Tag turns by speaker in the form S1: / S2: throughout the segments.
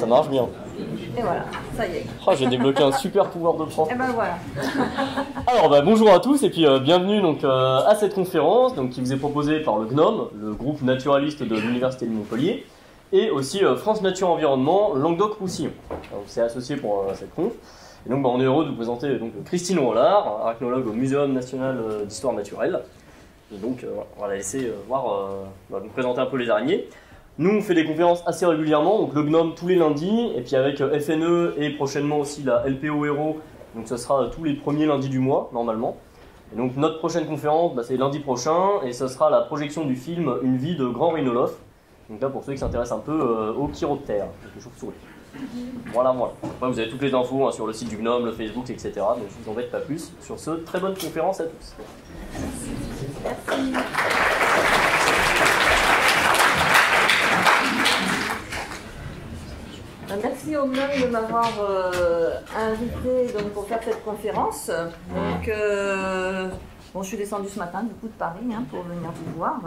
S1: ça marche bien.
S2: Et voilà, ça y est.
S1: Oh, j'ai débloqué un super pouvoir de prof.
S2: Et ben voilà.
S1: Alors bah, bonjour à tous et puis euh, bienvenue donc euh, à cette conférence donc qui vous est proposée par le GNOME, le groupe naturaliste de l'université de Montpellier, et aussi euh, France Nature Environnement Languedoc-Roussillon. C'est associé pour cette conf. Et donc bah, on est heureux de vous présenter donc Christine Rollard, arachnologue au Muséum national d'histoire naturelle. Et donc euh, on va la laisser euh, voir, euh, bah, nous présenter un peu les araignées. Nous, on fait des conférences assez régulièrement, donc le GNOME tous les lundis, et puis avec euh, FNE et prochainement aussi la LPO Hero, donc ce sera tous les premiers lundis du mois, normalement. Et donc notre prochaine conférence, bah, c'est lundi prochain, et ce sera la projection du film Une vie de grand rhinolophe. Donc là, pour ceux qui s'intéressent un peu euh, aux chiroptères, les chauves-souris. Voilà, voilà. Après, vous avez toutes les infos hein, sur le site du GNOME, le Facebook, etc. Donc je vous embête pas plus. Sur ce, très bonne conférence à tous.
S2: Ben, Merci au GNOME de m'avoir euh, invité donc, pour faire cette conférence. Donc, euh, bon, je suis descendue ce matin du coup de Paris hein, pour venir vous voir.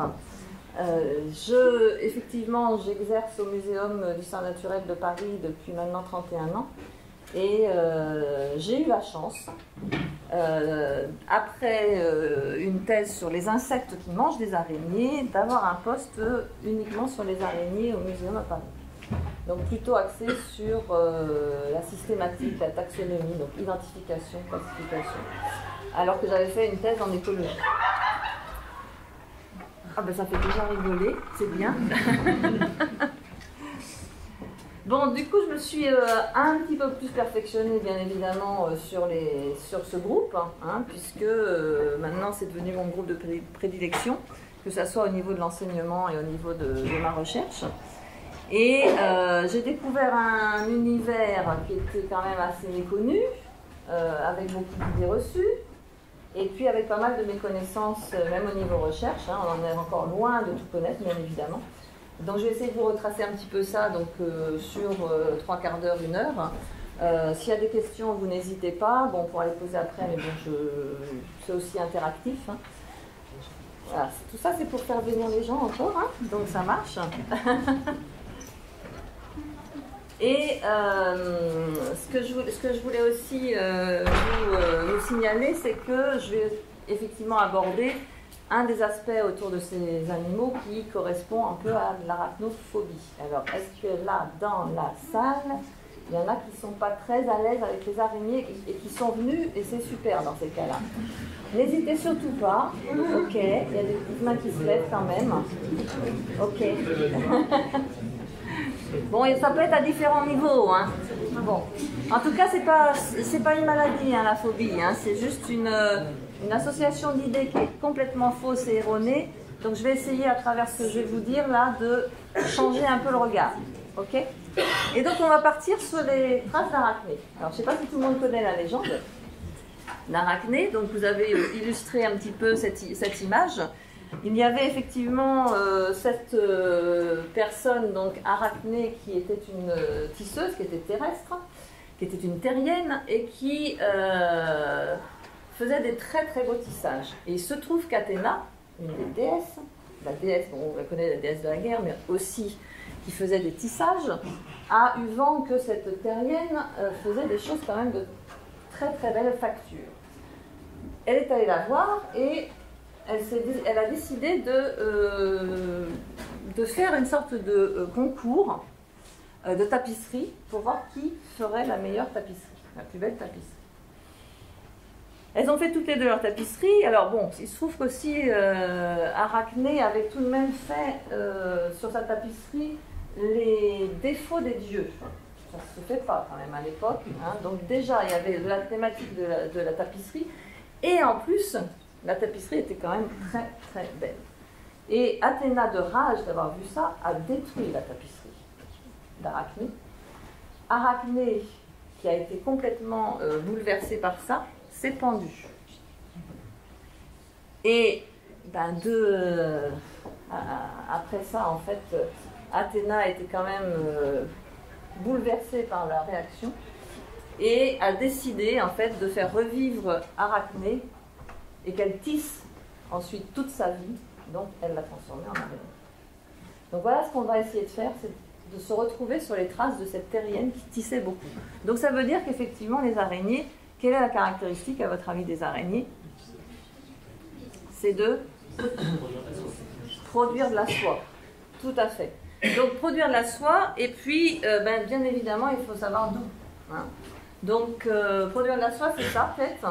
S2: Euh, je, effectivement, j'exerce au Muséum d'histoire naturelle de Paris depuis maintenant 31 ans. Et j'ai eu la chance, après une thèse sur les insectes qui mangent des araignées, d'avoir un poste uniquement sur les araignées au Muséum à Paris. Donc plutôt axé sur euh, la systématique, la taxonomie, donc identification, classification. Alors que j'avais fait une thèse en écologie. Ah ben ça fait déjà rigoler, c'est bien. bon, du coup, je me suis euh, un petit peu plus perfectionnée, bien évidemment, euh, sur, les, sur ce groupe, hein, puisque maintenant c'est devenu mon groupe de pré- prédilection, que ce soit au niveau de l'enseignement et au niveau de, de ma recherche. Et euh, j'ai découvert un univers qui était quand même assez méconnu, euh, avec beaucoup d'idées reçues, et puis avec pas mal de méconnaissances, euh, même au niveau recherche. hein, on en est encore loin de tout connaître, bien évidemment. Donc je vais essayer de vous retracer un petit peu ça donc, sur trois quarts d'heure, une heure. S'il y a des questions, vous n'hésitez pas. Bon, on pourra les poser après, mais bon, c'est aussi interactif. hein. Voilà, tout ça, c'est pour faire venir les gens encore, hein, donc ça marche. Et euh, ce, que je, voulais- aussi euh, vous, euh, vous signaler, c'est que je vais effectivement aborder un des aspects autour de ces animaux qui correspond un peu à l'arachnophobie. Alors, est-ce que là, dans la salle, il y en a qui ne sont pas très à l'aise avec les araignées et qui sont venus, et c'est super dans ces cas-là. N'hésitez surtout pas. Ok, il y a des petites mains qui se lèvent quand même. Ok. Bon, ça peut être à différents niveaux. Hein. Bon. En tout cas, c'est pas c'est pas une maladie, hein, la phobie. Hein. C'est juste une, euh, une association d'idées qui est complètement fausse et erronée. Donc, je vais essayer, à travers ce que je vais vous dire là, de changer un peu le regard. Ok? Et donc, on va partir sur les traces d'arachnées. Alors, je sais pas si tout le monde connaît la légende d'arachnées. Donc, vous avez euh, illustré un petit peu cette, cette image. Il y avait effectivement euh, cette euh, personne, donc arachnée, qui était une euh, tisseuse, qui était terrestre, qui était une terrienne et qui faisait des très très beaux tissages. Et il se trouve qu'Athéna, une des déesses, la déesse, on la connaît, la déesse de la guerre, mais aussi qui faisait des tissages, a eu vent que cette terrienne faisait des choses quand même de très très belle facture. Elle est allée la voir et elle, a décidé de, euh, de faire une sorte de euh, concours euh, de tapisserie pour voir qui ferait la meilleure tapisserie, la plus belle tapisserie. Elles ont fait toutes les deux leur tapisserie. Alors bon, il se trouve qu'aussi euh, Arachné avait tout de même fait sur sa tapisserie les défauts des dieux. Ça ne se fait pas quand même à l'époque. hein. Donc déjà, il y avait la thématique de la tapisserie. Et en plus, la tapisserie était quand même très très belle. Et Athéna, de rage d'avoir vu ça, a détruit la tapisserie d'Arachné. Arachné, qui a été complètement euh, bouleversé par ça, s'est pendu. Et ben, de, euh, après ça, en fait, Athéna était quand même euh, bouleversée par la réaction et a décidé en fait de faire revivre Arachné et qu'elle tisse ensuite toute sa vie. Donc elle l'a transformée en araignée. Donc voilà ce qu'on va essayer de faire, c'est de se retrouver sur les traces de cette terrienne qui tissait beaucoup. Donc ça veut dire qu'effectivement les araignées, quelle est la caractéristique à votre avis des araignées? C'est de produire de la soie. Tout à fait. Donc produire de la soie, et puis euh, ben, bien évidemment il faut savoir d'où. Hein. Donc euh, produire de la soie, c'est ça, peut-être?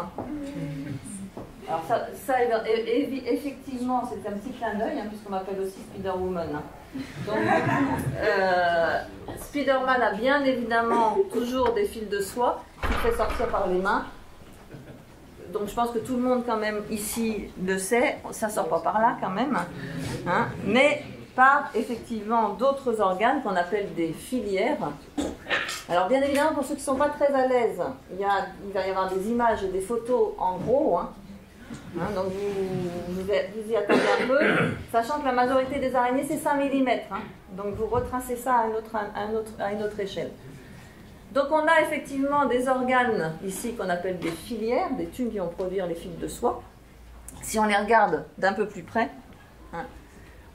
S2: Alors ça, effectivement, c'est un petit clin d'œil, hein, puisqu'on m'appelle aussi Spider-Woman. Hein. Donc, euh, Spider-Man a bien évidemment toujours des fils de soie qu'il fait sortir par les mains. Donc je pense que tout le monde quand même ici le sait, ça sort pas par là quand même, hein, mais par effectivement d'autres organes qu'on appelle des filières. Alors bien évidemment pour ceux qui ne sont pas très à l'aise, il, il, va y avoir des images et des photos en gros, Hein, donc vous, vous, y attendez un peu, sachant que la majorité des araignées c'est 5 mm. Hein. donc vous retracez ça à, une autre échelle. Donc on a effectivement des organes ici qu'on appelle des filières, des tubes qui vont produire les fils de soie. Si on les regarde d'un peu plus près, hein,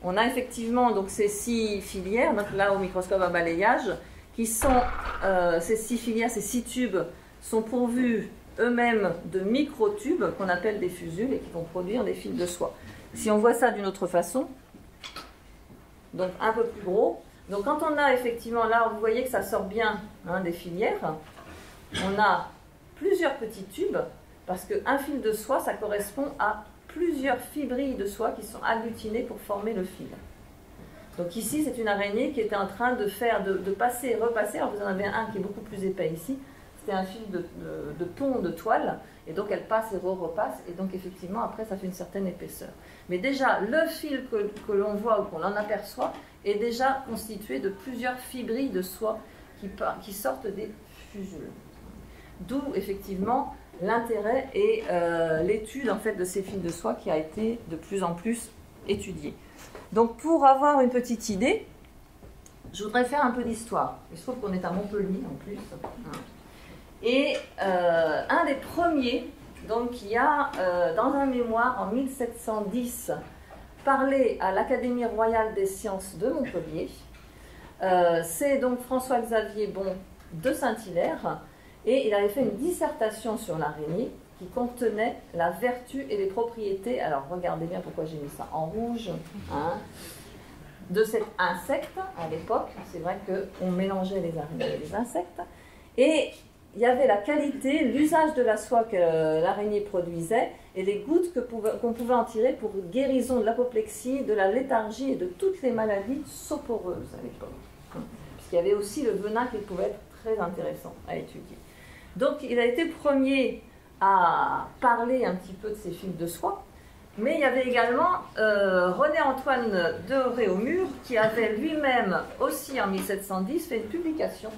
S2: on a effectivement donc ces six filières, donc là au microscope à balayage, qui sont euh, ces six filières, ces six tubes sont pourvus eux-mêmes de microtubes qu'on appelle des fusules et qui vont produire des fils de soie. Si on voit ça d'une autre façon, donc un peu plus gros, donc quand on a effectivement là, vous voyez que ça sort bien hein, des filières, on a plusieurs petits tubes parce qu'un fil de soie, ça correspond à plusieurs fibrilles de soie qui sont agglutinées pour former le fil. Donc ici, c'est une araignée qui était en train de faire, de, de passer et repasser. Alors vous en avez un qui est beaucoup plus épais ici c'est un fil de, pont de toile, et donc elle passe et re-repasse, et donc effectivement après ça fait une certaine épaisseur. Mais déjà, le fil que, l'on voit ou qu'on en aperçoit est déjà constitué de plusieurs fibrilles de soie qui, qui sortent des fusules. D'où effectivement l'intérêt et euh, l'étude en fait de ces fils de soie qui a été de plus en plus étudiée. Donc pour avoir une petite idée, je voudrais faire un peu d'histoire. Il se trouve qu'on est à Montpellier en plus. Et euh, un des premiers, donc qui a euh, dans un mémoire en 1710 parlé à l'Académie royale des sciences de Montpellier, euh, c'est donc François-Xavier Bon de Saint-Hilaire, et il avait fait une dissertation sur l'araignée qui contenait la vertu et les propriétés, alors regardez bien pourquoi j'ai mis ça en rouge, hein, de cet insecte à l'époque, c'est vrai qu'on mélangeait les araignées et les insectes, et il y avait la qualité, l'usage de la soie que l'araignée produisait et les gouttes qu'on pouvait, en tirer pour guérison de l'apoplexie, de la léthargie et de toutes les maladies soporeuses à l'époque. Puisqu'il y avait aussi le venin qui pouvait être très intéressant à étudier. Donc il a été premier à parler un petit peu de ces fils de soie, mais il y avait également euh, René-Antoine de Réaumur qui avait lui-même aussi en 1710 fait une publication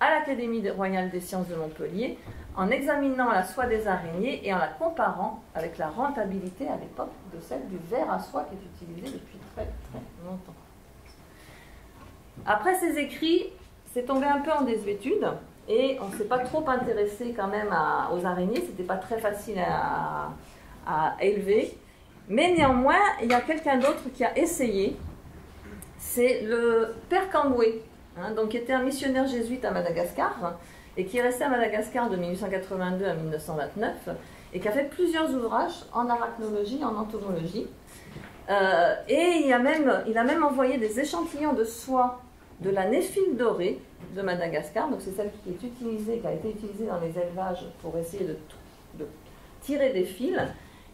S2: à l'Académie royale des sciences de Montpellier en examinant la soie des araignées et en la comparant avec la rentabilité à l'époque de celle du verre à soie qui est utilisé depuis très très longtemps. Après ces écrits, c'est tombé un peu en désuétude et on ne s'est pas trop intéressé quand même aux araignées, c'était pas très facile à, à élever. Mais néanmoins, il y a quelqu'un d'autre qui a essayé, c'est le père Camboué, Hein, donc qui était un missionnaire jésuite à Madagascar et qui est resté à Madagascar de 1882 à 1929 et qui a fait plusieurs ouvrages en arachnologie, en entomologie. Euh, et il a, même, envoyé des échantillons de soie de la néphile dorée de Madagascar, donc c'est celle qui est utilisée, qui a été utilisée dans les élevages pour essayer de, tirer des fils,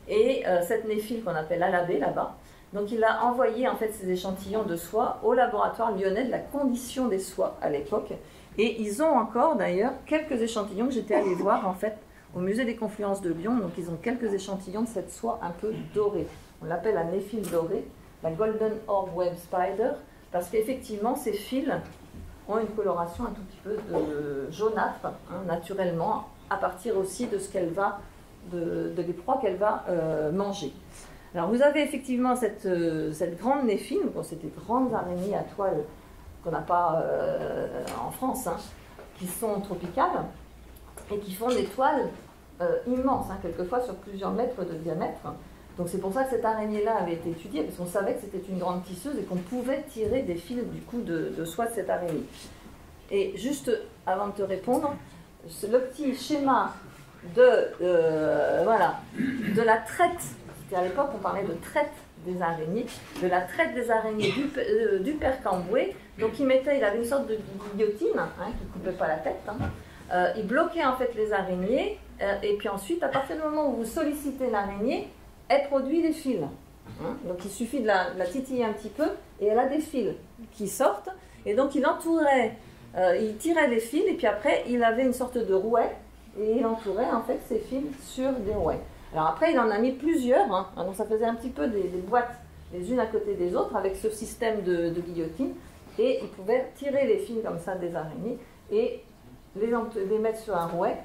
S2: et euh, cette néphile qu'on appelle alabé là-bas, donc il a envoyé en fait ces échantillons de soie au laboratoire lyonnais de la condition des soies à l'époque. Et ils ont encore d'ailleurs quelques échantillons que j'étais allée voir en fait au musée des confluences de Lyon. Donc ils ont quelques échantillons de cette soie un peu dorée. On l'appelle la néphile dorée, la Golden Orb Web Spider, parce qu'effectivement ces fils ont une coloration un tout petit peu de jaunâtre, hein, naturellement, à partir aussi de ce qu'elle va, de, des proies qu'elle va euh, manger. Alors vous avez effectivement cette, euh, cette grande néphine, bon, c'est des grandes araignées à toile qu'on n'a pas euh, en France, hein, qui sont tropicales et qui font des toiles euh, immenses, hein, quelquefois sur plusieurs mètres de diamètre. Donc c'est pour ça que cette araignée-là avait été étudiée, parce qu'on savait que c'était une grande tisseuse et qu'on pouvait tirer des fils du coup de, soie de cette araignée. Et juste avant de te répondre, le petit schéma de, voilà, de la traite, à l'époque on parlait de traite des araignées, de la traite des araignées du, euh, père Camboué. Donc il mettait, il avait une sorte de guillotine hein, qui ne coupait pas la tête. Hein. Euh, il bloquait en fait les araignées et puis ensuite, à partir du moment où vous sollicitez l'araignée, elle produit des fils. Hein. donc il suffit de la, titiller un petit peu et elle a des fils qui sortent. Et donc il entourait, euh, il tirait des fils et puis après il avait une sorte de rouet et il entourait en fait ces fils sur des rouets. Alors après il en a mis plusieurs, hein. donc ça faisait un petit peu des, boîtes les unes à côté des autres avec ce système de, guillotine et il pouvait tirer les fils comme ça des araignées et les, mettre sur un rouet.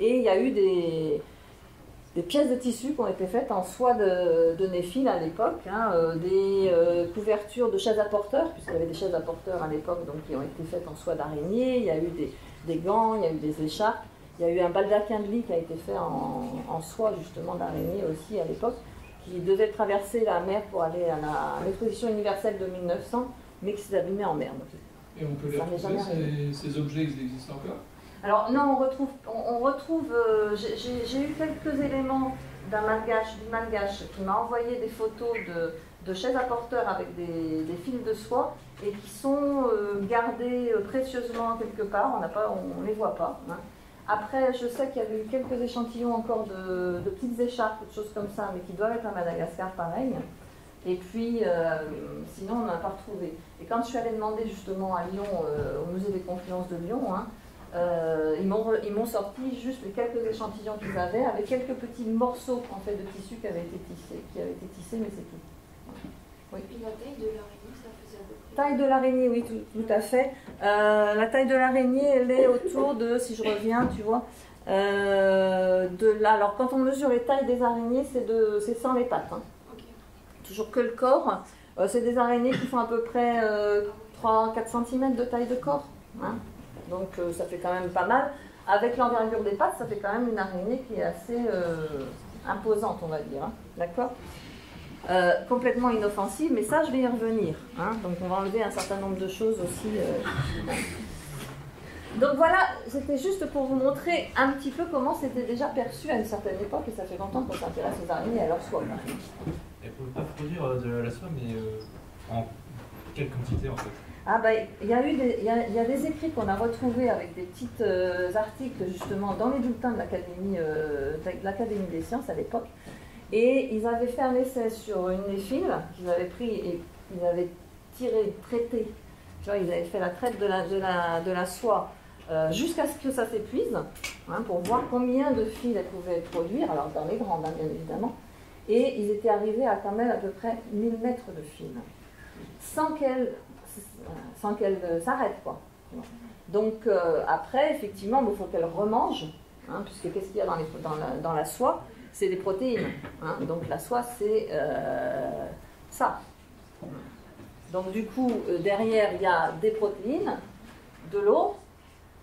S2: Et il y a eu des, pièces de tissu qui ont été faites en soie de, de néphile à l'époque, hein, euh, des euh, couvertures de chaises à porteurs, puisqu'il y avait des chaises à porteurs à l'époque donc, qui ont été faites en soie d'araignée, il y a eu des, gants, il y a eu des écharpes, il y a eu un baldaquin de lit qui a été fait en, en soie justement d'araignée aussi à l'époque, qui devait traverser la mer pour aller à l'exposition universelle de 1900, mais qui s'est abîmé en mer.
S3: Et on peut les retrouver, ces, ces objets, ils existent encore?
S2: Alors non, on retrouve, on, retrouve euh, j'ai eu quelques éléments d'un malgache, d'une malgache qui m'a envoyé des photos de, de, chaises à porteurs avec des, fils de soie et qui sont euh, gardées euh, précieusement quelque part, on ne les voit pas. Hein. Après, je sais qu'il y a eu quelques échantillons encore de, petites écharpes, de choses comme ça, mais qui doivent être à Madagascar pareil. Et puis, sinon, on n'a pas retrouvé. Et quand je suis allée demander justement à Lyon, au musée des confluences de Lyon, hein, euh, ils m'ont sorti juste les quelques échantillons qu'ils avaient avec quelques petits morceaux en fait de tissu qui avaient été tissés, qui avaient été tissés, mais c'est tout.
S4: Oui. Et la taille de l'araignée, ça faisait à peu près
S2: Taille de l'araignée, oui, tout, à fait. Euh, la taille de l'araignée, elle est autour de, si je reviens, tu vois, euh, de là. Alors quand on mesure les tailles des araignées, c'est de, c'est sans les pattes. Hein. Toujours que le corps. c'est des araignées qui font à peu près 3-4 cm de taille de corps. Hein. Donc euh, ça fait quand même pas mal. Avec l'envergure des pattes, ça fait quand même une araignée qui est assez euh, imposante, on va dire. Hein. D'accord? Euh, complètement inoffensive, mais ça je vais y revenir. Hein. Donc on va enlever un certain nombre de choses aussi. Donc voilà, c'était juste pour vous montrer un petit peu comment c'était déjà perçu à une certaine époque, et ça fait longtemps qu'on s'intéresse aux araignées et à leur soie.
S3: Elles ne peuvent pas produire de la soie, mais en quelle quantité en fait?
S2: Ah ben, il y a eu des, y a, des écrits qu'on a retrouvés avec des petits euh, articles justement dans les bulletins de l'Académie euh, l'Académie des sciences à l'époque. Et ils avaient fait un essai sur une néphile qu'ils avaient pris et ils avaient tiré, traité. Ils avaient fait la traite de la, soie euh, jusqu'à ce que ça s'épuise hein, pour voir combien de fils elle pouvait produire, alors dans les grandes hein, bien évidemment. Et ils étaient arrivés à quand même à peu près 1000 mètres de fil sans qu'elle sans qu'elle s'arrête. quoi. Donc euh, après, effectivement, il faut qu'elle remange, hein, puisque qu'est-ce qu'il y a dans, la, soie? C'est des protéines. Hein. donc la soie, c'est euh, ça. Donc du coup, euh, derrière, il y a des protéines, de l'eau.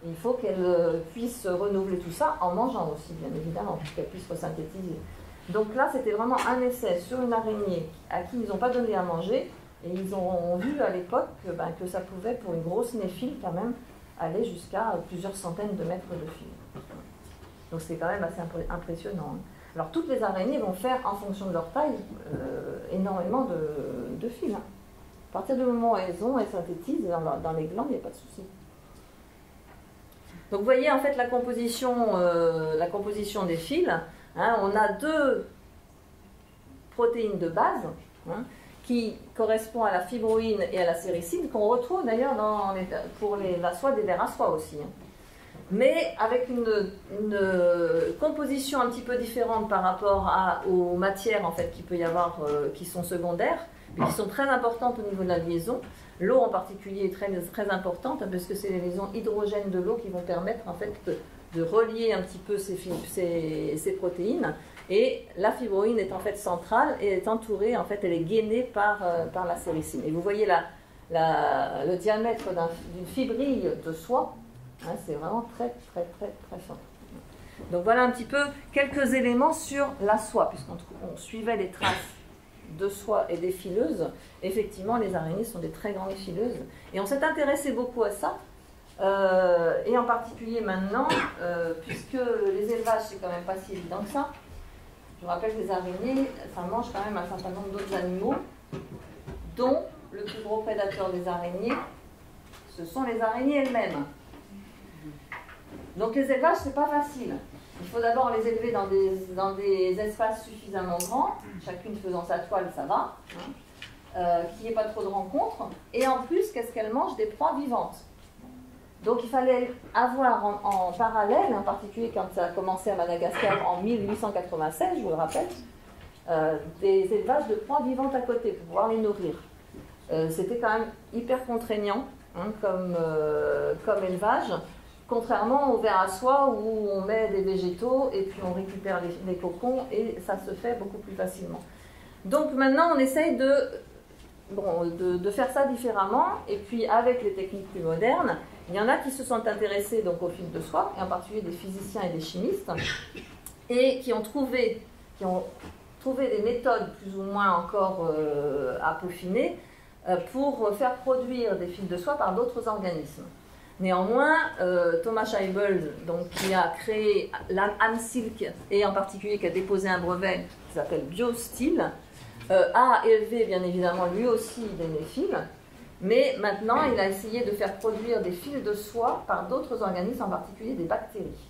S2: Il faut qu'elle puisse renouveler tout ça en mangeant aussi, bien évidemment, pour qu'elle puisse resynthétiser. Donc là, c'était vraiment un essai sur une araignée à qui ils n'ont pas donné à manger et ils ont vu à l'époque ben, que ça pouvait, pour une grosse néphile quand même, aller jusqu'à plusieurs centaines de mètres de fil. Donc c'est quand même assez impressionnant. Hein. Alors toutes les araignées vont faire, en fonction de leur taille, euh, énormément de, fils. Hein. À partir du moment où elles ont, elles synthétisent, dans, les glandes, il n'y a pas de souci. Donc vous voyez en fait la composition, euh, la composition des fils. Hein. on a deux protéines de base qui correspond à la fibroïne et à la séricine, qu'on retrouve d'ailleurs pour la soie des vers à soie aussi. Hein. Mais avec une, composition un petit peu différente par rapport à, aux matières en fait qu'il peut y avoir euh, qui sont secondaires, mais qui sont très importantes au niveau de la liaison. L'eau en particulier est très, très importante parce que c'est les liaisons hydrogènes de l'eau qui vont permettre en fait de, relier un petit peu ces, ces, ces protéines et la fibroïne est en fait centrale et est entourée, en fait, elle est gainée par, euh, par la séricine. Et vous voyez la, le diamètre d'une fibrille de soie, c'est vraiment très, très, très, très fin. Donc voilà un petit peu quelques éléments sur la soie, puisqu'on on suivait les traces de soie et des fileuses. Effectivement, les araignées sont des très grandes fileuses. Et on s'est intéressé beaucoup à ça. euh, et en particulier maintenant, euh, puisque les élevages, c'est quand même pas si évident que ça. Je vous rappelle que les araignées, ça mange quand même un certain nombre d'autres animaux, dont le plus gros prédateur des araignées, ce sont les araignées elles-mêmes. Donc les élevages, c'est pas facile. Il faut d'abord les élever dans des, dans des espaces suffisamment grands, chacune faisant sa toile, ça va, hein, euh, qu'il n'y ait pas trop de rencontres. Et en plus, qu'est-ce qu'elles mangent Des proies vivantes. Donc il fallait avoir en, en parallèle, en particulier quand ça a commencé à Madagascar en 1896, je vous le rappelle, euh, des élevages de proies vivantes à côté pour pouvoir les nourrir. Euh, C'était quand même hyper contraignant hein, comme, comme élevage, contrairement au verre à soie où on met des végétaux et puis on récupère les, cocons et ça se fait beaucoup plus facilement. Donc maintenant on essaye de, faire ça différemment et puis avec les techniques plus modernes, il y en a qui se sont intéressés donc au fil de soie, et en particulier des physiciens et des chimistes, et qui ont trouvé, des méthodes plus ou moins encore euh, à peaufiner euh, pour faire produire des fils de soie par d'autres organismes. Néanmoins, euh, Thomas Scheibel, donc, qui a créé la Silk et en particulier qui a déposé un brevet qui s'appelle BioSteel, euh, a élevé bien évidemment lui aussi des néphiles, mais maintenant il a essayé de faire produire des fils de soie par d'autres organismes, en particulier des bactéries.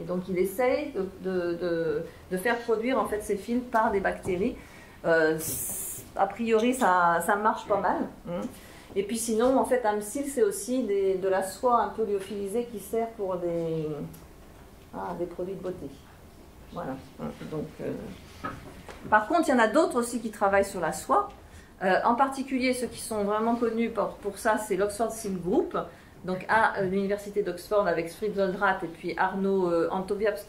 S2: Et donc il essaye de, faire produire en fait ces fils par des bactéries. Euh, a priori ça, ça marche pas mal. hein. Et puis sinon, en fait, Amsil, c'est aussi de la soie un peu lyophilisée qui sert pour des, ah, produits de beauté. Voilà. Donc, euh, Par contre, il y en a d'autres aussi qui travaillent sur la soie. Euh, en particulier, ceux qui sont vraiment connus pour, ça, c'est l'Oxford Silk Group, donc à euh, l'université d'Oxford avec Fritz Oldrath et puis Arnaud euh,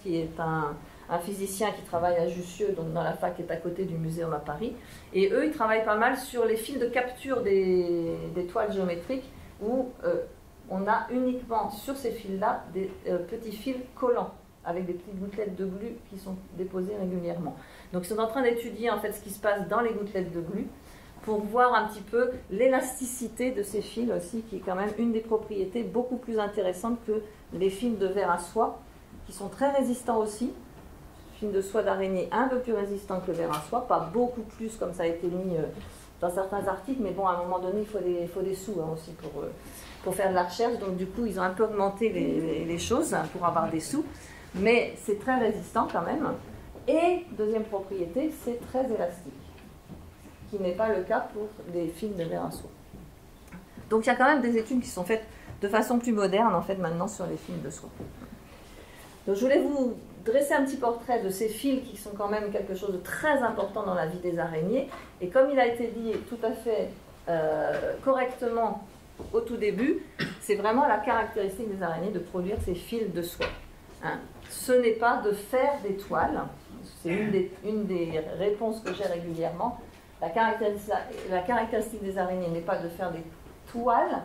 S2: qui est un, un physicien qui travaille à Jussieu, donc dans la fac qui est à côté du muséum à Paris. Et eux, ils travaillent pas mal sur les fils de capture des, toiles géométriques où euh, on a uniquement sur ces fils-là des euh, petits fils collants avec des petites gouttelettes de glu qui sont déposées régulièrement. Donc ils sont en train d'étudier en fait ce qui se passe dans les gouttelettes de glu pour voir un petit peu l'élasticité de ces fils aussi, qui est quand même une des propriétés beaucoup plus intéressantes que les fils de verre à soie, qui sont très résistants aussi. Fils de soie d'araignée un peu plus résistant que le verre à soie, pas beaucoup plus comme ça a été mis euh, dans certains articles, mais bon, à un moment donné, il faut des, des sous hein, aussi pour, euh, pour faire de la recherche. Donc du coup, ils ont un peu augmenté les, choses hein, pour avoir des sous, mais c'est très résistant quand même. Et deuxième propriété, c'est très élastique qui n'est pas le cas pour les films de verre à soie. Donc il y a quand même des études qui sont faites de façon plus moderne en fait maintenant sur les films de soie. Donc je voulais vous dresser un petit portrait de ces fils qui sont quand même quelque chose de très important dans la vie des araignées. Et comme il a été dit tout à fait euh, correctement au tout début, c'est vraiment la caractéristique des araignées de produire ces fils de soie. hein. Ce n'est pas de faire des toiles, c'est une des, réponses que j'ai régulièrement. La caractéristique des araignées n'est pas de faire des toiles.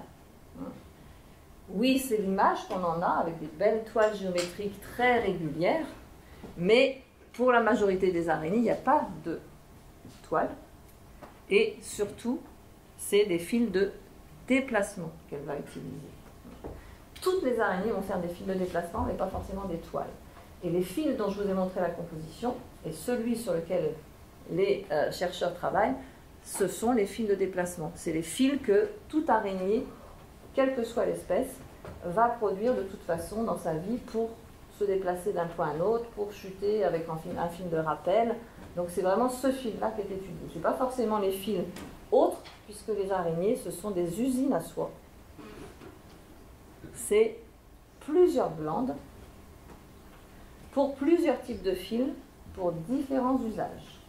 S2: Oui, c'est l'image qu'on en a avec des belles toiles géométriques très régulières, mais pour la majorité des araignées, il n'y a pas de toile. Et surtout, c'est des fils de déplacement qu'elle va utiliser. Toutes les araignées vont faire des fils de déplacement, mais pas forcément des toiles. Et les fils dont je vous ai montré la composition, et celui sur lequel les euh, chercheurs travaillent, ce sont les fils de déplacement. C'est les fils que toute araignée, quelle que soit l'espèce, va produire de toute façon dans sa vie pour se déplacer d'un point à un autre, pour chuter avec un fil, un fil de rappel. Donc c'est vraiment ce fil-là qui est étudié. Ce n'est pas forcément les fils autres, puisque les araignées, ce sont des usines à soie. C'est plusieurs glandes pour plusieurs types de fils, pour différents usages.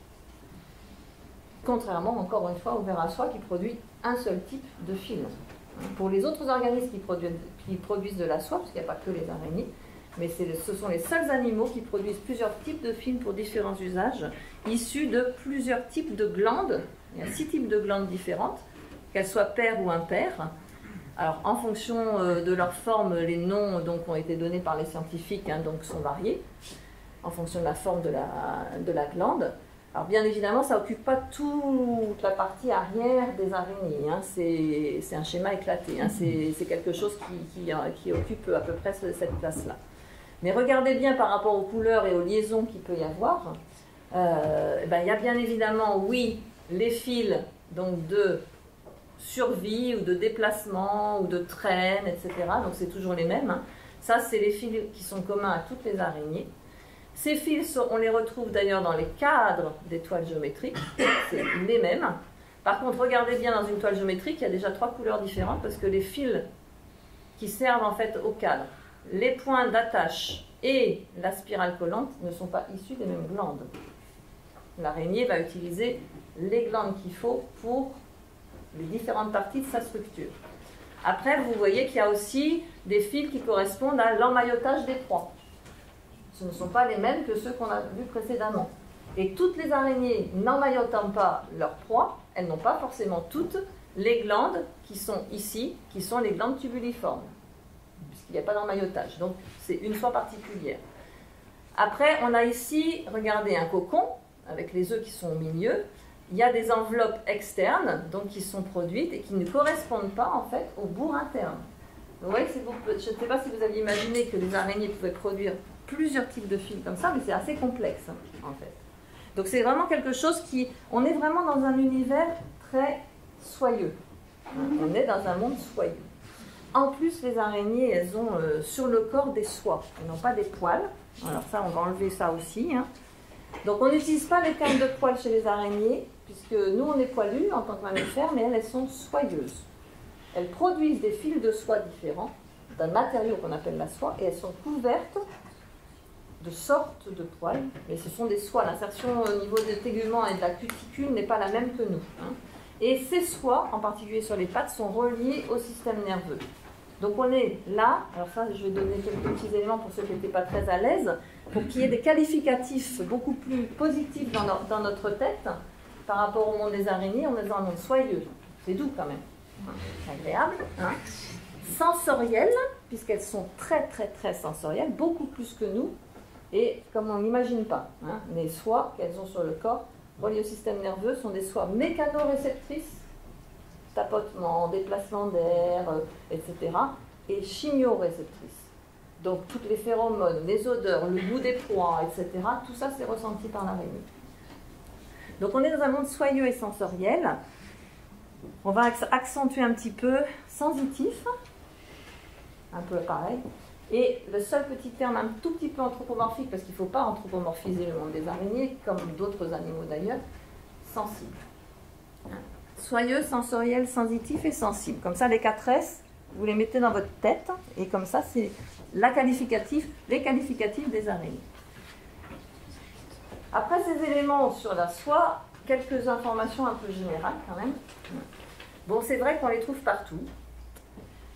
S2: Contrairement, encore une fois, au ver à soie qui produit un seul type de fil. Pour les autres organismes qui produisent, de la soie, parce qu'il n'y a pas que les araignées, mais ce sont les seuls animaux qui produisent plusieurs types de fils pour différents usages, issus de plusieurs types de glandes. Il y a six types de glandes différentes, qu'elles soient paires ou impaires, Alors, en fonction euh, de leur forme, les noms donc, ont été donnés par les scientifiques, hein, donc sont variés, en fonction de la forme de la glande. Alors, bien évidemment, ça n'occupe pas toute la partie arrière des araignées. hein. C'est un schéma éclaté. hein. C'est quelque chose euh, qui occupe à peu près ce- cette place-là. Mais regardez bien par rapport aux couleurs et aux liaisons qu'il peut y avoir. Euh, ben, il y a bien évidemment, oui, les fils donc de survie ou de déplacement ou de traîne, etc. Donc c'est toujours les mêmes. hein. Ça, c'est les fils qui sont communs à toutes les araignées. Ces fils, on les retrouve d'ailleurs dans les cadres des toiles géométriques. C'est les mêmes. Par contre, regardez bien dans une toile géométrique, il y a déjà trois couleurs différentes parce que les fils qui servent en fait au cadre, les points d'attache et la spirale collante ne sont pas issus des mêmes glandes. L'araignée va utiliser les glandes qu'il faut pour les différentes parties de sa structure. Après, vous voyez qu'il y a aussi des fils qui correspondent à l'emmaillotage des proies. Ce ne sont pas les mêmes que ceux qu'on a vus précédemment. Et toutes les araignées n'emmaillotant pas leur proie, elles n'ont pas forcément toutes les glandes qui sont ici, qui sont les glandes tubuliformes, puisqu'il n'y a pas d'emmaillotage. Donc c'est une fois particulière. Après, on a ici, regardez, un cocon avec les œufs qui sont au milieu. Il y a des enveloppes externes, donc qui sont produites et qui ne correspondent pas en fait au bourg interne. Vous je ne sais pas si vous aviez imaginé que les araignées pouvaient produire plusieurs types de fils comme ça, mais c'est assez complexe en fait. Donc c'est vraiment quelque chose qui, on est vraiment dans un univers très soyeux. On est dans un monde soyeux. En plus, les araignées, elles ont euh, sur le corps des soies. Elles n'ont pas des poils. Alors ça, on va enlever ça aussi. hein. Donc on n'utilise pas les termes de poils chez les araignées, puisque nous, on est poilus en tant que mammifères, mais elles, elles sont soyeuses. Elles produisent des fils de soie différents, d'un matériau qu'on appelle la soie, et elles sont couvertes de sortes de poils, mais ce sont des soies. L'insertion au niveau des téguments et de la cuticule n'est pas la même que nous. hein. Et ces soies, en particulier sur les pattes, sont reliées au système nerveux. Donc on est là, alors ça je vais donner quelques petits éléments pour ceux qui n'étaient pas très à l'aise, pour qu'il y ait des qualificatifs beaucoup plus positifs dans, no- dans notre tête par rapport au monde des araignées, on est dans un monde soyeux. C'est doux quand même. C'est agréable. hein. Puisqu'elles sont très très très sensorielles, beaucoup plus que nous, et comme on n'imagine pas. hein, les soies qu'elles ont sur le corps, reliées au système nerveux, sont des soies mécanoréceptrices, tapotement, déplacement d'air, euh, etc., et chimioréceptrices. Donc toutes les phéromones, les odeurs, le goût des proies, etc., tout ça c'est ressenti par l'araignée. Donc on est dans un monde soyeux et sensoriel. On va acc- accentuer un petit peu sensitif, un peu pareil. Et le seul petit terme un tout petit peu anthropomorphique, parce qu'il ne faut pas anthropomorphiser le monde des araignées, comme d'autres animaux d'ailleurs, sensible. Soyeux, sensoriel, sensitif et sensible. Comme ça, les quatre S, vous les mettez dans votre tête, et comme ça, c'est la qualificatif, les qualificatifs des araignées. Après ces éléments sur la soie, quelques informations un peu générales quand même. Bon, c'est vrai qu'on les trouve partout.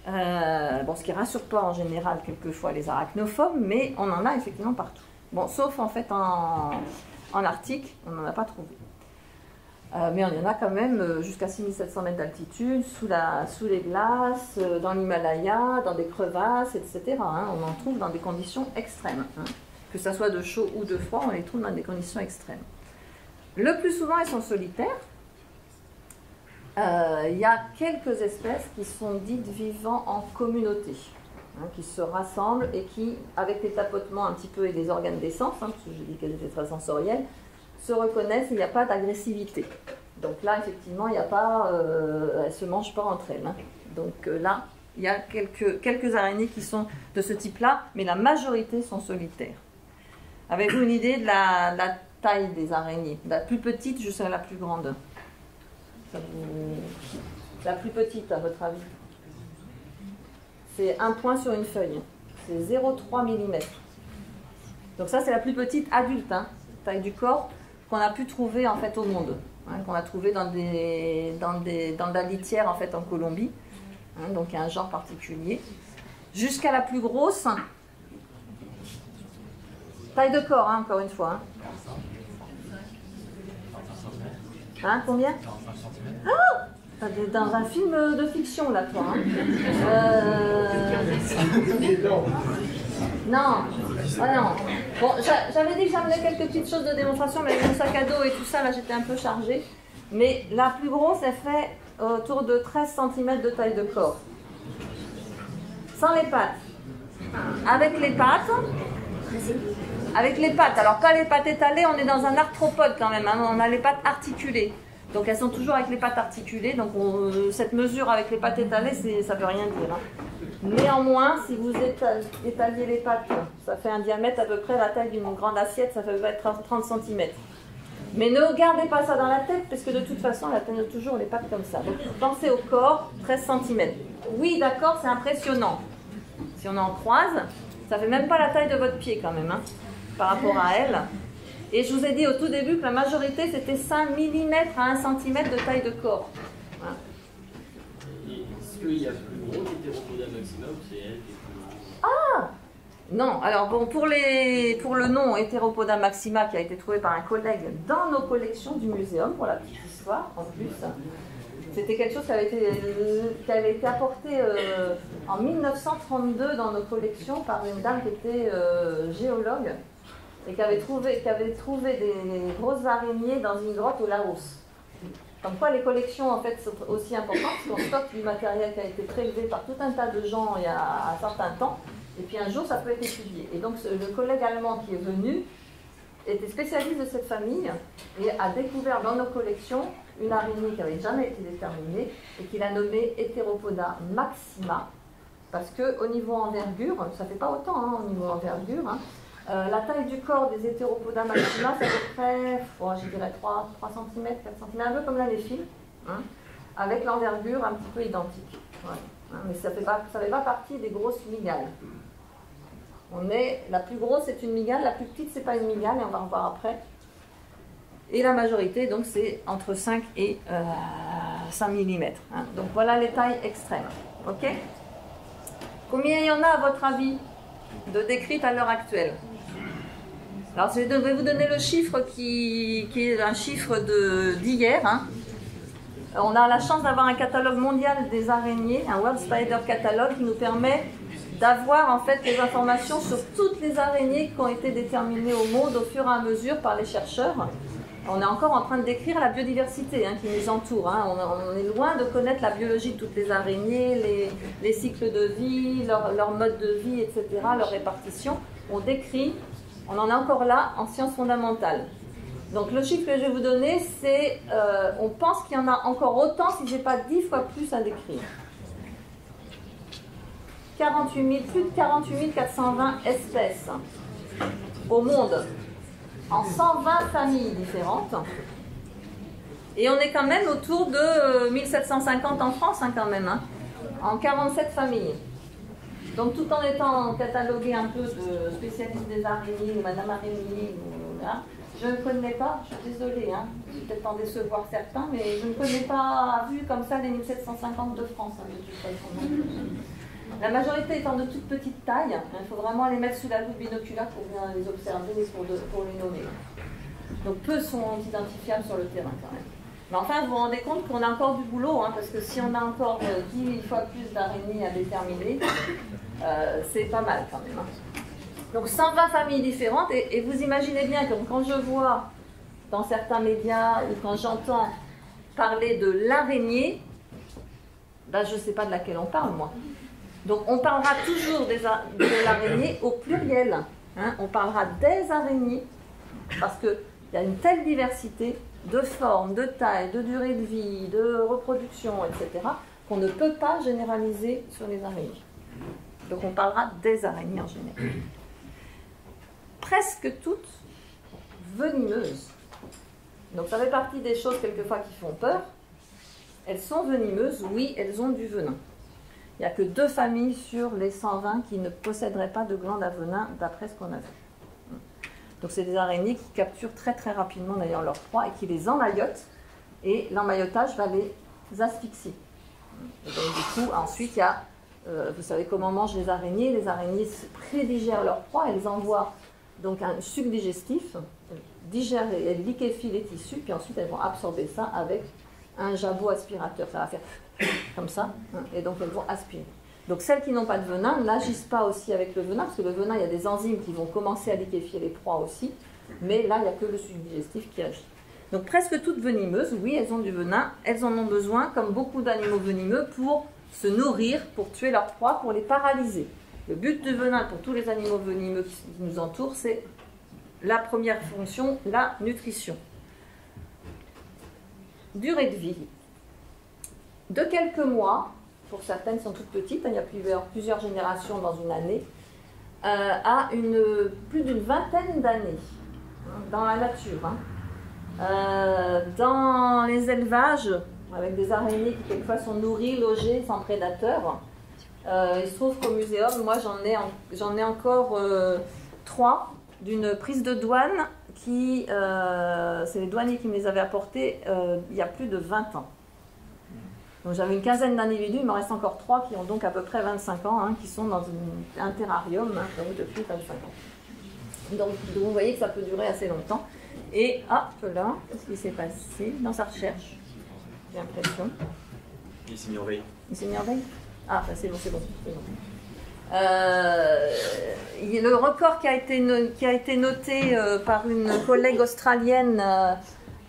S2: Euh, bon, ce qui rassure pas en général quelquefois les arachnophobes, mais on en a effectivement partout. Bon, sauf en fait en, en Arctique, on n'en a pas trouvé. Euh, mais on y en a quand même euh, jusqu'à 6700 mètres d'altitude, sous, sous les glaces, dans l'Himalaya, dans des crevasses, etc. hein. On en trouve dans des conditions extrêmes. hein. Que ce soit de chaud ou de froid, on les trouve dans des conditions extrêmes. Le plus souvent, elles sont solitaires. Euh, Il y a quelques espèces qui sont dites vivant en communauté, hein, qui se rassemblent et qui, avec des tapotements un petit peu et des organes d'essence, hein, parce que je dis qu'elles étaient très sensorielles, se reconnaissent il n'y a pas d'agressivité. Donc là, effectivement, il n'y a pas, euh, elles ne se mangent pas entre elles. hein. Donc euh, là, il y a quelques, quelques araignées qui sont de ce type-là, mais la majorité sont solitaires. Avez-vous une idée de la, la taille des araignées? La plus petite jusqu'à la plus grande? La plus petite, à votre avis C'est un point sur une feuille. C'est 0,3 mm. Donc ça, c'est la plus petite adulte, hein, taille du corps, qu'on a pu trouver en fait au monde. hein, qu'on a trouvé dans, des, dans, des, dans de la litière en fait en Colombie. hein, donc il y a un genre particulier. Jusqu'à la plus grosse, taille de corps, hein, encore une fois. Hein, combien
S3: 45 cm.
S2: T'es dans un film de fiction là, toi. hein. Euh, Non, ah non. Bon, j'a- j'avais dit que j'amenais quelques petites choses de démonstration, mais avec mon sac à dos et tout ça, là, j'étais un peu chargée. Mais la plus grosse, elle fait autour de 13 cm de taille de corps. Sans les pattes. Avec les pattes. Avec les pattes. Alors, pas les pattes étalées, on est dans un arthropode quand même. hein. On a les pattes articulées. Donc, elles sont toujours avec les pattes articulées. Donc, on- euh, cette mesure avec les pattes étalées, ça veut rien dire. hein. Néanmoins, si vous éta- étaliez les pattes, ça fait un diamètre à peu près la taille d'une grande assiette, ça fait être 30 cm. Mais ne gardez pas ça dans la tête, parce que de toute façon, elle atteint toujours les pattes comme ça. Donc pensez au corps, 13 cm. Oui, d'accord, c'est impressionnant. Si on en croise, ça fait même pas la taille de votre pied quand même, hein, par rapport à elle. Et je vous ai dit au tout début que la majorité, c'était 5 mm à 1 cm de taille de corps.
S1: Est-ce qu'il y a plus gros qu'hétéropoda maximum C'est elle qui est plus grosse.
S2: Non, alors bon, pour, les, pour le nom Heteropoda maxima qui a été trouvé par un collègue dans nos collections du muséum, pour la petite histoire en plus, c'était quelque chose qui avait été, qui avait été apporté euh, en 1932 dans nos collections par une dame qui était euh, géologue et qui avait trouvé, qui trouvé des grosses araignées dans une grotte au Laos. Comme quoi les collections en fait sont aussi importantes parce qu'on stocke du matériel qui a été prélevé par tout un tas de gens il y a un certain temps et puis un jour, ça peut être étudié. Et donc, le collègue allemand qui est venu était spécialiste de cette famille et a découvert dans nos collections une araignée qui n'avait jamais été déterminée et qu'il a nommée Heteropoda maxima. Parce qu'au niveau envergure, ça fait pas autant hein, au niveau envergure, hein, euh, la taille du corps des Heteropoda maxima, c'est à peu près, oh, je dirais 3, 3 cm, 4 cm, un peu comme les fils, hein, avec l'envergure un petit peu identique. Hein, mais ça ne fait, fait pas partie des grosses migales. On est, la plus grosse c'est une migale, la plus petite c'est pas une migale et on va en voir après. Et la majorité donc c'est entre 5 et euh, 5 mm. Donc voilà les tailles extrêmes. Ok? Combien il y en a à votre avis de décrites à l'heure actuelle? Alors je vais vous donner le chiffre qui, est un chiffre d'hier. hein. On a la chance d'avoir un catalogue mondial des araignées, un World Spider Catalogue qui nous permet d'avoir en fait les informations sur toutes les araignées qui ont été déterminées au monde au fur et à mesure par les chercheurs. On est encore en train de décrire la biodiversité hein, qui nous entoure. hein. On, est loin de connaître la biologie de toutes les araignées, les, les cycles de vie, leur mode de vie, etc., leur répartition. On décrit, on en est encore là en sciences fondamentales. Donc le chiffre que je vais vous donner, c'est, euh, on pense qu'il y en a encore autant, si ce n'est pas 10 fois plus à décrire. 48 000, plus de 48 420 espèces au monde, en 120 familles différentes. Et on est quand même autour de euh, 1750 en France, hein, quand même, hein, en 47 familles. Donc tout en étant catalogué un peu de spécialiste des araignées, ou Madame Araignée, je ne connais pas, je suis désolée, hein, je vais peut-être en décevoir certains, mais je ne connais pas à vue comme ça les 1750 de France, hein. La majorité étant de toute petite taille, hein, il faut vraiment les mettre sous la loupe binoculaire pour bien les observer et pour, pour les nommer. Donc peu sont identifiables sur le terrain quand même. Mais enfin, vous vous rendez compte qu'on a encore du boulot, hein, parce que si on a encore euh, 10 000 fois plus d'araignées à déterminer, euh, c'est pas mal quand même. hein. Donc 120 familles différentes, et, vous imaginez bien que quand je vois dans certains médias ou quand j'entends parler de l'araignée, ben, je ne sais pas de laquelle on parle moi. Donc on parlera toujours des de l'araignée au pluriel. hein. On parlera des araignées parce qu'il y a une telle diversité de formes, de tailles, de durée de vie, de reproduction, etc., qu'on ne peut pas généraliser sur les araignées. Donc on parlera des araignées en général. Presque toutes venimeuses. Donc ça fait partie des choses quelquefois qui font peur. Elles sont venimeuses, oui, elles ont du venin. Il n'y a que deux familles sur les 120 qui ne posséderaient pas de glandes à venin, d'après ce qu'on a vu. Donc c'est des araignées qui capturent très très rapidement d'ailleurs leur proie et qui les emmaillotent. Et l'emmaillotage va les asphyxier. Et donc du coup, ensuite, il y a, euh, vous savez comment mangent les araignées. Les araignées prédigèrent leur proie, elles envoient donc un suc digestif, elles digèrent et elles liquéfient les tissus, puis ensuite elles vont absorber ça avec un jabot aspirateur. Ça va faire comme ça, hein, et donc elles vont aspirer. Donc celles qui n'ont pas de venin n'agissent pas aussi avec le venin, parce que le venin, il y a des enzymes qui vont commencer à liquéfier les proies aussi, mais là, il n'y a que le sucre digestif qui agit. Donc presque toutes venimeuses, oui, elles ont du venin, elles en ont besoin, comme beaucoup d'animaux venimeux, pour se nourrir, pour tuer leurs proies, pour les paralyser. Le but du venin pour tous les animaux venimeux qui nous entourent, c'est la première fonction, la nutrition. Durée de vie. De quelques mois, pour certaines sont toutes petites, hein, il y a plusieurs, plusieurs générations dans une année, euh, à une, plus d'une vingtaine d'années hein, dans la nature. hein. Euh, dans les élevages, avec des araignées qui quelquefois sont nourries, logées, sans prédateurs, euh, il se trouve qu'au muséum, moi j'en ai, ai encore euh, trois d'une prise de douane qui, c'est les douaniers qui me les avaient apportés euh, il y a plus de 20 ans. Donc j'avais une quinzaine d'individus, il me reste encore trois qui ont donc à peu près 25 ans, hein, qui sont dans une- un terrarium hein, donc depuis 25 ans. Donc, donc vous voyez que ça peut durer assez longtemps. Et hop là, qu'est-ce qui s'est passé dans sa recherche? J'ai l'impression.
S5: Il s'est mis en veille.
S2: Il s'est mis en veille? Ah, bah, c'est bon, c'est bon. Euh, le record qui a été, no- qui a été noté euh, par une collègue australienne euh,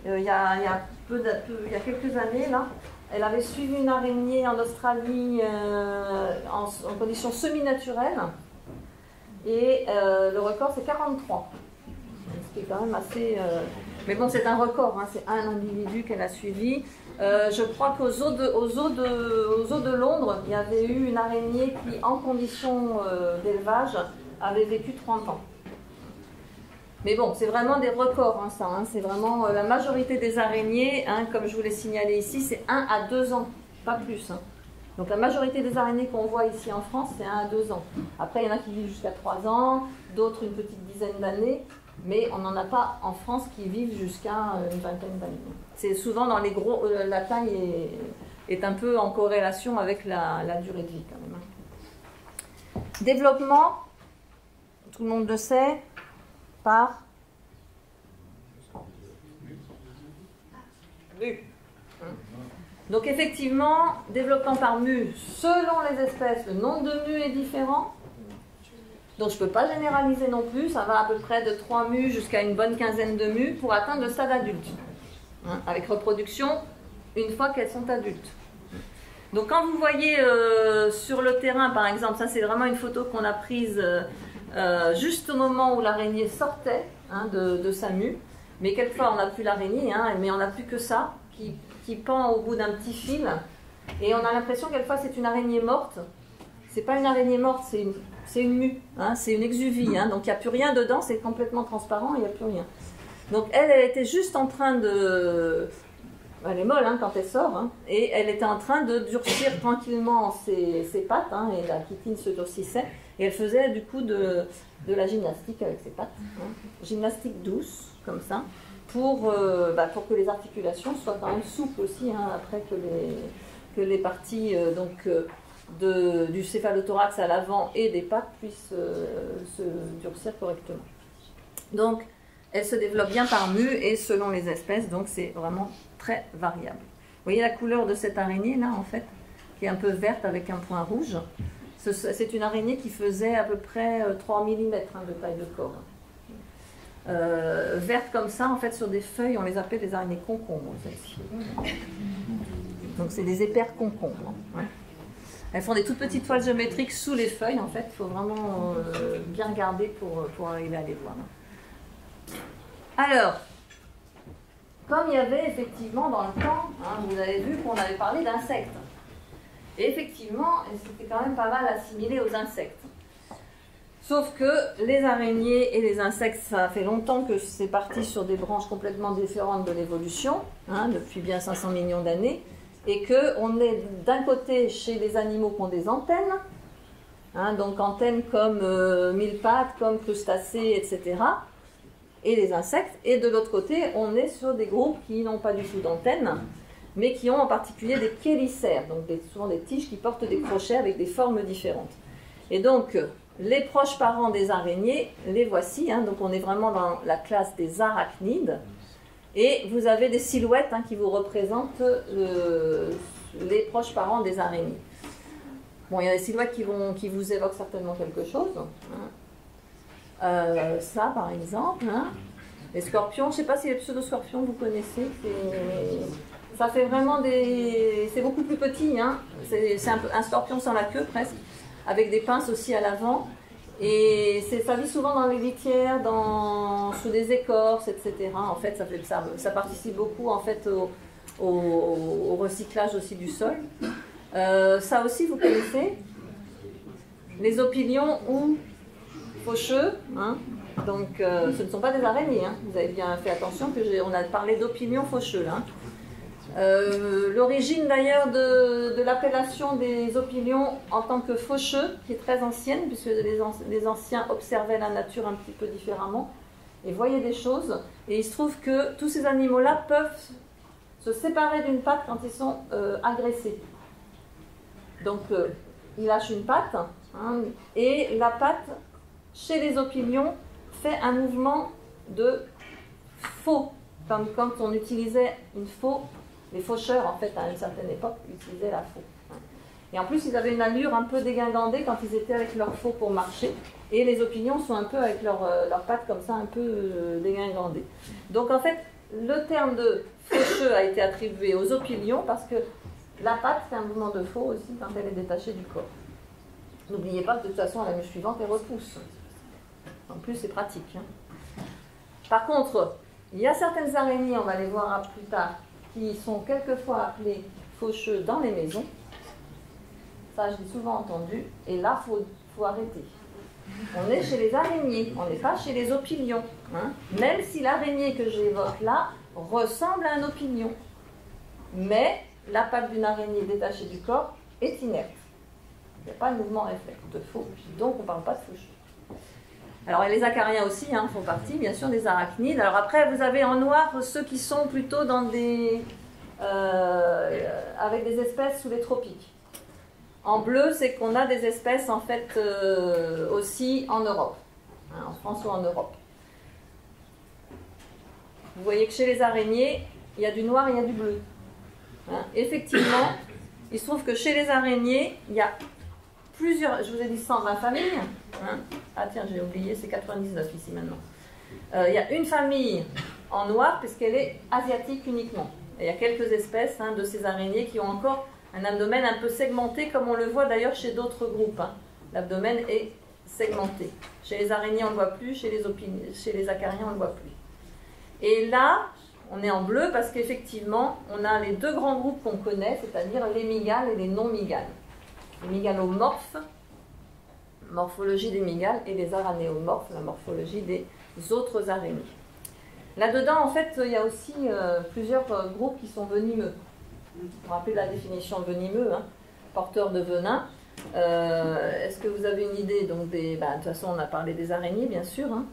S2: euh, il, y a, il y a peu de- peu- il y a quelques années, là. Elle avait suivi une araignée en Australie euh, en, conditions semi-naturelles. Et euh, le record, c'est 43. Ce qui est quand même assez. euh, Mais bon, c'est un record, hein, c'est un individu qu'elle a suivi. Je crois qu'aux eaux, de, de, Londres, il y avait eu une araignée qui, en conditions d'élevage, avait vécu 30 ans. Mais bon, c'est vraiment des records, hein, ça. hein. C'est vraiment euh, la majorité des araignées, hein, comme je vous l'ai signalé ici, c'est 1 à 2 ans, pas plus. Donc la majorité des araignées qu'on voit ici en France, c'est 1 à 2 ans. Après, il y en a qui vivent jusqu'à 3 ans, d'autres une petite dizaine d'années, mais on n'en a pas en France qui vivent jusqu'à euh, une vingtaine d'années. C'est souvent dans les gros, euh, la taille est, un peu en corrélation avec la, durée de vie quand même. Développement, tout le monde le sait, par mu. Donc effectivement, développement par mu, selon les espèces, le nombre de mu est différent. Donc je ne peux pas généraliser non plus, ça va à peu près de 3 mus jusqu'à une bonne quinzaine de mus pour atteindre le stade adulte. Hein, avec reproduction une fois qu'elles sont adultes. Donc quand vous voyez euh, sur le terrain par exemple, ça c'est vraiment une photo qu'on a prise euh, euh, juste au moment où l'araignée sortait hein, de, sa mue. Mais quelquefois on n'a plus l'araignée, hein, mais on n'a plus que ça qui, pend au bout d'un petit fil. Et on a l'impression quelquefois c'est une araignée morte. C'est pas une araignée morte, c'est une, c'est une mue, hein, c'est une exuvie. hein. donc il n'y a plus rien dedans, c'est complètement transparent, il n'y a plus rien. Donc elle, elle était juste en train de... Elle est molle quand elle sort, et elle était en train de durcir tranquillement ses, pattes, et la chitine se durcissait, et elle faisait du coup de, de la gymnastique avec ses pattes. hein. Gymnastique douce, comme ça, pour, euh, bah, pour que les articulations soient quand même souples aussi, hein, après que les, que les parties euh, donc, euh, de, du céphalothorax à l'avant et des pattes puissent se durcir correctement. Donc, elle se développe bien par mu et selon les espèces, donc c'est vraiment très variable. Vous voyez la couleur de cette araignée là en fait, qui est un peu verte avec un point rouge. Ce- C'est une araignée qui faisait à peu près euh, 3 mm de taille de corps. Euh, verte comme ça, en fait, sur des feuilles, on les appelle des araignées concombres. Donc c'est des épères concombres. ouais. Elles font des toutes petites toiles géométriques sous les feuilles, en fait. Il faut vraiment euh, bien regarder pour, pour arriver à les voir. Alors, comme il y avait effectivement dans le temps, hein, vous avez vu qu'on avait parlé d'insectes. Et effectivement, c'était quand même pas mal assimilé aux insectes. Sauf que les araignées et les insectes, ça fait longtemps que c'est parti sur des branches complètement différentes de l'évolution, hein, depuis bien 500 millions d'années, et que on est d'un côté chez les animaux qui ont des antennes, hein, donc antennes comme euh, mille pattes, comme crustacés, etc., et les insectes, et de l'autre côté, on est sur des groupes qui n'ont pas du tout d'antennes, mais qui ont en particulier des chélicères, donc souvent des tiges qui portent des crochets avec des formes différentes. Et donc, les proches parents des araignées, les voici. hein. donc, on est vraiment dans la classe des arachnides. Et vous avez des silhouettes hein, qui vous représentent le- les proches parents des araignées. Bon, il y a des silhouettes qui, vont, qui vous évoquent certainement quelque chose. hein. Euh, ça, par exemple. Les scorpions, je ne sais pas si les pseudo-scorpions, vous connaissez. Ça fait vraiment des... C'est beaucoup plus petit. Hein. C'est un, scorpion sans la queue, presque, avec des pinces aussi à l'avant. Et ça vit souvent dans les litières, dans, sous des écorces, etc. En fait, ça, fait, ça, ça participe beaucoup en fait, au, recyclage aussi du sol. Euh, ça aussi, vous connaissez Les opilions ou faucheux. Hein Donc, euh, ce ne sont pas des araignées. hein. Vous avez bien fait attention que on a parlé d'opilions faucheux. hein. Euh, L'origine d'ailleurs de, l'appellation des opilions en tant que faucheux, qui est très ancienne, puisque les anciens observaient la nature un petit peu différemment et voyaient des choses. Et il se trouve que tous ces animaux-là peuvent se séparer d'une patte quand ils sont euh, agressés. Donc, euh, ils lâchent une patte, hein, et la patte, chez les opinions, fait un mouvement de faux, comme quand on utilisait une faux les faucheurs, en fait, à une certaine époque, utilisaient la faux. Et en plus, ils avaient une allure un peu dégingandée quand ils étaient avec leur faux pour marcher. Et les opinions sont un peu avec leurs euh, leurs pattes comme ça, un peu euh, dégingandées. Donc, en fait, le terme de faucheux a été attribué aux opinions parce que la patte fait un mouvement de faux aussi quand elle est détachée du corps. N'oubliez pas que de toute façon, à la nuit suivante, elle repousse. En plus, c'est pratique. hein. Par contre, il y a certaines araignées, on va les voir plus tard, qui sont quelquefois appelées faucheux dans les maisons. Ça, je l'ai souvent entendu. Et là, il faut, faut arrêter. On est chez les araignées, on n'est pas chez les opinions. hein. Même si l'araignée que j'évoque là ressemble à un opinion. Mais la patte d'une araignée détachée du corps est inerte. Il n'y a pas de mouvement réflexe de faux. Donc on ne parle pas de faucheux. Alors les acariens aussi hein, font partie bien sûr des arachnides. Alors après vous avez en noir ceux qui sont plutôt dans des euh, avec des espèces sous les tropiques. En bleu c'est qu'on a des espèces en fait euh, aussi en Europe, hein, en France ou en Europe. Vous voyez que chez les araignées il y a du noir et il y a du bleu. Hein, effectivement, il se trouve que chez les araignées il y a plusieurs, je vous ai dit 120 familles. hein. Ah tiens, j'ai oublié, c'est 99 ici maintenant. Euh, il y a une famille en noir puisqu'elle est asiatique uniquement. Il y a quelques espèces hein, de ces araignées qui ont encore un abdomen un peu segmenté comme on le voit d'ailleurs chez d'autres groupes. hein. L'abdomen est segmenté. Chez les araignées on ne le voit plus, chez les, chez les acariens on ne le voit plus. Et là, on est en bleu parce qu'effectivement, on a les deux grands groupes qu'on connaît, c'est-à-dire les mygales et les non-mygales les mégalomorphes, morphologie des mygales, et les aranéomorphes, la morphologie des autres araignées. Là-dedans, en fait, il y a aussi euh, plusieurs euh, groupes qui sont venimeux. Vous vous rappelez la définition venimeux, hein, porteur de venin. Euh, Est-ce que vous avez une idée donc bah, De toute façon, on a parlé des araignées, bien sûr. hein.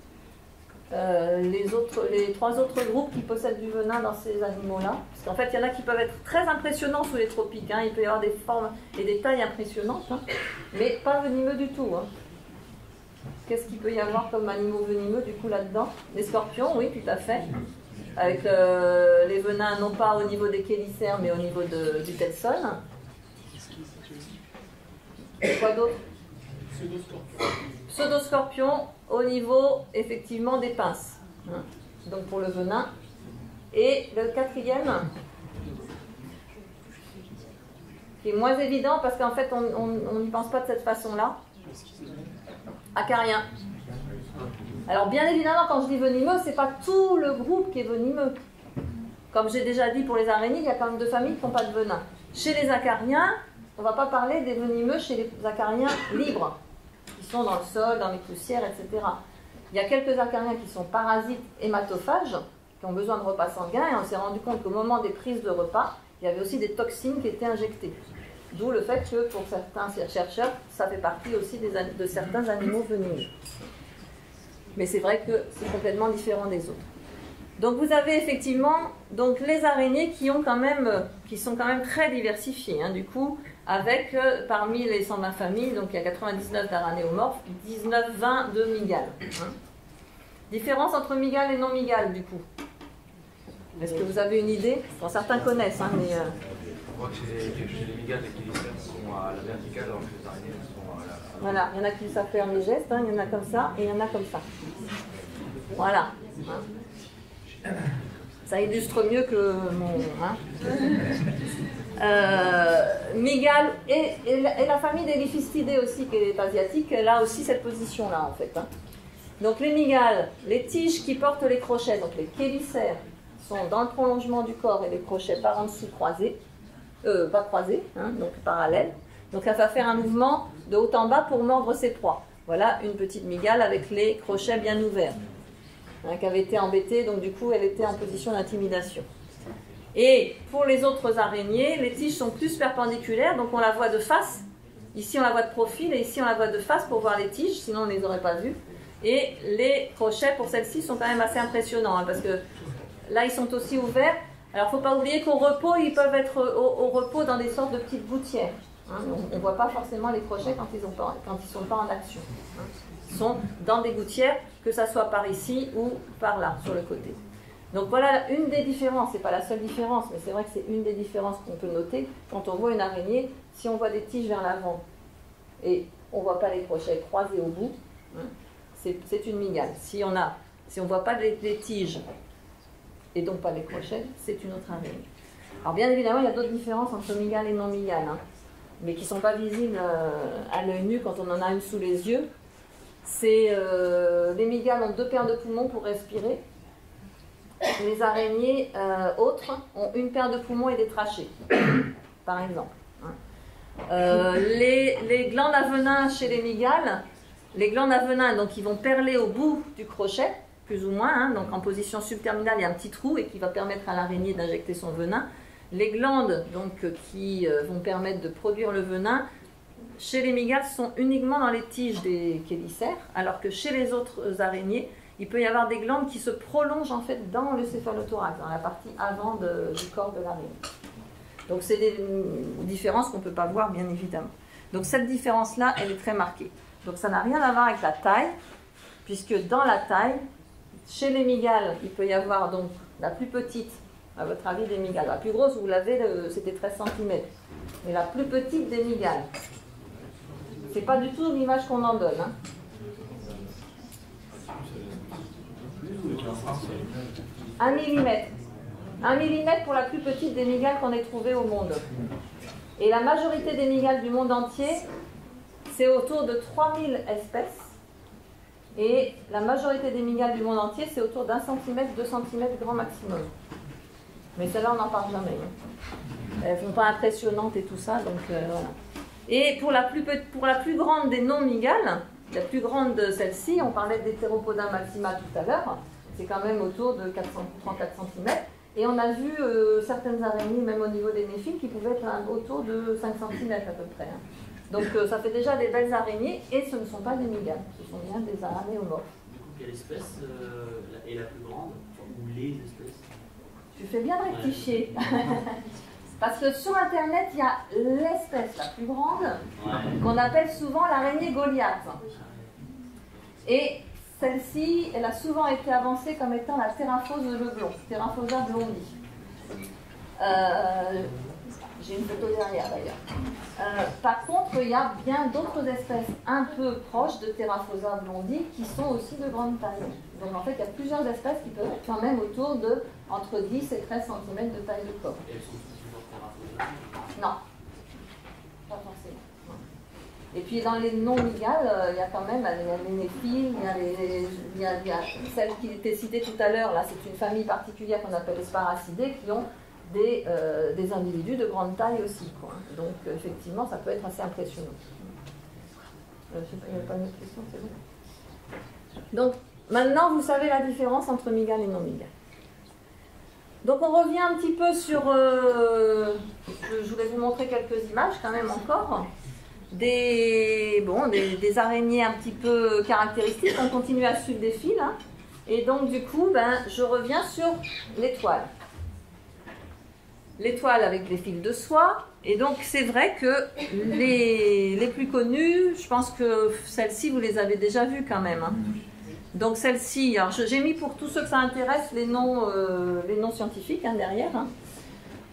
S2: Euh, les, autres, les trois autres groupes qui possèdent du venin dans ces animaux-là. Parce qu'en fait, il y en a qui peuvent être très impressionnants sous les tropiques. hein. Il peut y avoir des formes et des tailles impressionnantes, hein. mais pas venimeux du tout. hein. Qu'est-ce qu'il peut y avoir comme animaux venimeux du coup là-dedans? Les scorpions, oui, tout à fait. Avec euh, les venins, non pas au niveau des chélicères, mais au niveau de- du telson. Et quoi d'autre? Pseudoscorpion au niveau effectivement des pinces. hein. Donc pour le venin. Et le quatrième, qui est moins évident parce qu'en fait on n'y pense pas de cette façon-là. Acarien. Alors bien évidemment quand je dis venimeux, c'est pas tout le groupe qui est venimeux. Comme j'ai déjà dit pour les araignées, il y a quand même deux familles qui n'ont pas de venin. Chez les acariens, on ne va pas parler des venimeux chez les acariens libres, sont dans le sol, dans les poussières, etc. Il y a quelques acariens qui sont parasites hématophages, qui ont besoin de repas sanguins, et on s'est rendu compte qu'au moment des prises de repas, il y avait aussi des toxines qui étaient injectées. D'où le fait que pour certains chercheurs, ça fait partie aussi de certains animaux venimeux. Mais c'est vrai que c'est complètement différent des autres. Donc vous avez effectivement donc les araignées qui ont quand même qui sont quand même très diversifiées hein, du coup avec euh, parmi les 120 familles donc il y a 99 d'aranéomorphes, 19 20 de mygales. hein. Différence entre mygales et non mygales du coup. Est-ce que vous avez une idée? Bon, certains connaissent, hein, mais... euh,
S3: Je crois que chez les, chez les sont à la verticale alors que les araignées elles sont à la.
S2: Voilà, il y en a qui savent faire les gestes, hein, il y en a comme ça et il y en a comme ça. Voilà. hein. Ça illustre mieux que mon. Euh, Mygale et, la, famille des Liphistidés aussi, qui est asiatique, elle a aussi cette position-là en fait. hein. Donc les mygales, les tiges qui portent les crochets, donc les chélicères, sont dans le prolongement du corps et les crochets par en dessous croisés, euh, pas croisés, hein, donc parallèles. Donc elle va faire un mouvement de haut en bas pour mordre ses proies. Voilà une petite mygale avec les crochets bien ouverts, hein, qui avait été embêtée, donc du coup elle était en position d'intimidation. Et pour les autres araignées, les tiges sont plus perpendiculaires, donc on la voit de face. Ici on la voit de profil et ici on la voit de face pour voir les tiges, sinon on ne les aurait pas vues. Et les crochets pour celles-ci sont quand même assez impressionnants, hein, parce que là ils sont aussi ouverts. Alors il ne faut pas oublier qu'au repos, ils peuvent être au, repos dans des sortes de petites gouttières. hein. On ne voit pas forcément les crochets quand ils ne sont pas en action. hein. Ils sont dans des gouttières, que ça soit par ici ou par là, sur le côté. Donc voilà une des différences, c'est pas la seule différence, mais c'est vrai que c'est une des différences qu'on peut noter quand on voit une araignée, si on voit des tiges vers l'avant et on voit pas les crochets croisés au bout, hein, c'est une mygale. Si on a, si on voit pas les, tiges et donc pas les crochets, c'est une autre araignée. Alors bien évidemment, il y a d'autres différences entre mygale et non mygale, hein, mais qui ne sont pas visibles euh, à l'œil nu quand on en a une sous les yeux. C'est euh, les mygales ont deux paires de poumons pour respirer. Les araignées euh, autres ont une paire de poumons et des trachées, par exemple. hein. Euh, les, glandes à venin chez les mygales, les glandes à venin, donc ils vont perler au bout du crochet, plus ou moins, hein, donc en position subterminale, il y a un petit trou et qui va permettre à l'araignée d'injecter son venin. Les glandes donc, qui euh, vont permettre de produire le venin, chez les mygales, sont uniquement dans les tiges des chélicères, alors que chez les autres araignées, il peut y avoir des glandes qui se prolongent en fait dans le céphalothorax, dans la partie avant du corps de l'araignée. Donc c'est des différences qu'on ne peut pas voir bien évidemment. Donc cette différence-là, elle est très marquée. Donc ça n'a rien à voir avec la taille, puisque dans la taille, chez les mygales, il peut y avoir donc la plus petite, à votre avis, des mygales. La plus grosse, vous l'avez, c'était 13 cm. Mais la plus petite des mygales, c'est pas du tout l'image qu'on en donne. hein. Un millimètre. Un millimètre pour la plus petite des mygales qu'on ait trouvées au monde. Et la majorité des mygales du monde entier, c'est autour de 3000 espèces. Et la majorité des mygales du monde entier, c'est autour d'un centimètre, deux centimètres grand maximum. Mais celle-là, on n'en parle jamais. hein. Elles ne sont pas impressionnantes et tout ça, donc euh, voilà. Et pour la plus, pour la plus grande des non-mygales, la plus grande de celle-ci, on parlait d'Heteropoda maxima tout à l'heure, c'est quand même autour de 400 34 cm. Et on a vu euh, certaines araignées, même au niveau des néphiles, qui pouvaient être hein, autour de 5 cm à peu près. hein. Donc euh, ça fait déjà des belles araignées, et ce ne sont pas des mygales, ce sont bien des araignées au mort.
S6: Du coup, quelle espèce euh, est la plus grande Ou les espèces?
S2: Tu fais bien de rectifier. Parce que sur Internet, il y a l'espèce la plus grande,
S6: Ouais.
S2: qu'on appelle souvent l'araignée Goliath. Et celle-ci, elle a souvent été avancée comme étant la Theraphose leblon, Theraphosa blondi. Euh, J'ai une photo derrière d'ailleurs. Euh, par contre, il y a bien d'autres espèces un peu proches de Theraphosa blondi qui sont aussi de grande taille. Donc en fait, il y a plusieurs espèces qui peuvent être quand même autour de entre 10 et 13 cm de taille de corps. Non. Et puis dans les non-mygales, euh, il y a quand même il y a les il y a, celle qui était citée tout à l'heure, là c'est une famille particulière qu'on appelle les sparacidés qui ont des, euh, individus de grande taille aussi. Donc euh, effectivement, ça peut être assez impressionnant. Euh, je sais pas, il n'y a c'est bon Donc maintenant, vous savez la différence entre mygales et non-mygales. Donc on revient un petit peu sur... euh, je voulais vous montrer quelques images quand même encore. Des, bon, des, des araignées un petit peu caractéristiques. On continue à suivre des fils. hein. Et donc du coup, ben, je reviens sur l'étoile. L'étoile avec les fils de soie. Et donc c'est vrai que les, les plus connus, je pense que celles-ci, vous les avez déjà vues quand même. hein. Donc je- j'ai mis pour tous ceux que ça intéresse les noms, euh, les noms scientifiques hein, derrière.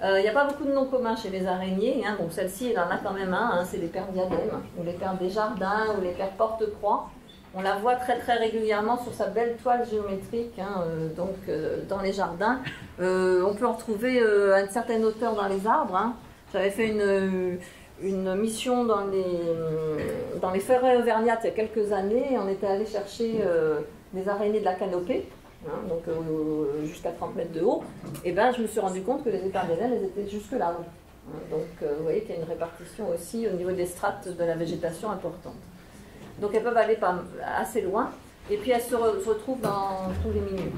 S2: Hein. Euh, Il n'y a pas beaucoup de noms communs chez les araignées, hein, donc celle-ci, elle en a quand même un, hein, c'est les pères diadèmes, ou les pères Desjardins, ou les pères porte-croix. On la voit très très régulièrement sur sa belle toile géométrique, hein, euh, donc euh, dans les jardins. On peut en retrouver à une certaine hauteur dans les arbres. J'avais fait une, mission dans les, dans les forêts auvergnates il y a quelques années. On était allé chercher des araignées de la canopée, hein, donc euh, jusqu'à 30 mètres de haut. Et ben, je me suis rendu compte que les épervières, elles étaient jusque là. hein. Donc euh, vous voyez qu'il y a une répartition aussi au niveau des strates de la végétation importante. Donc elles peuvent aller pas, assez loin. Et puis elles se, re- se retrouvent dans tous les milieux.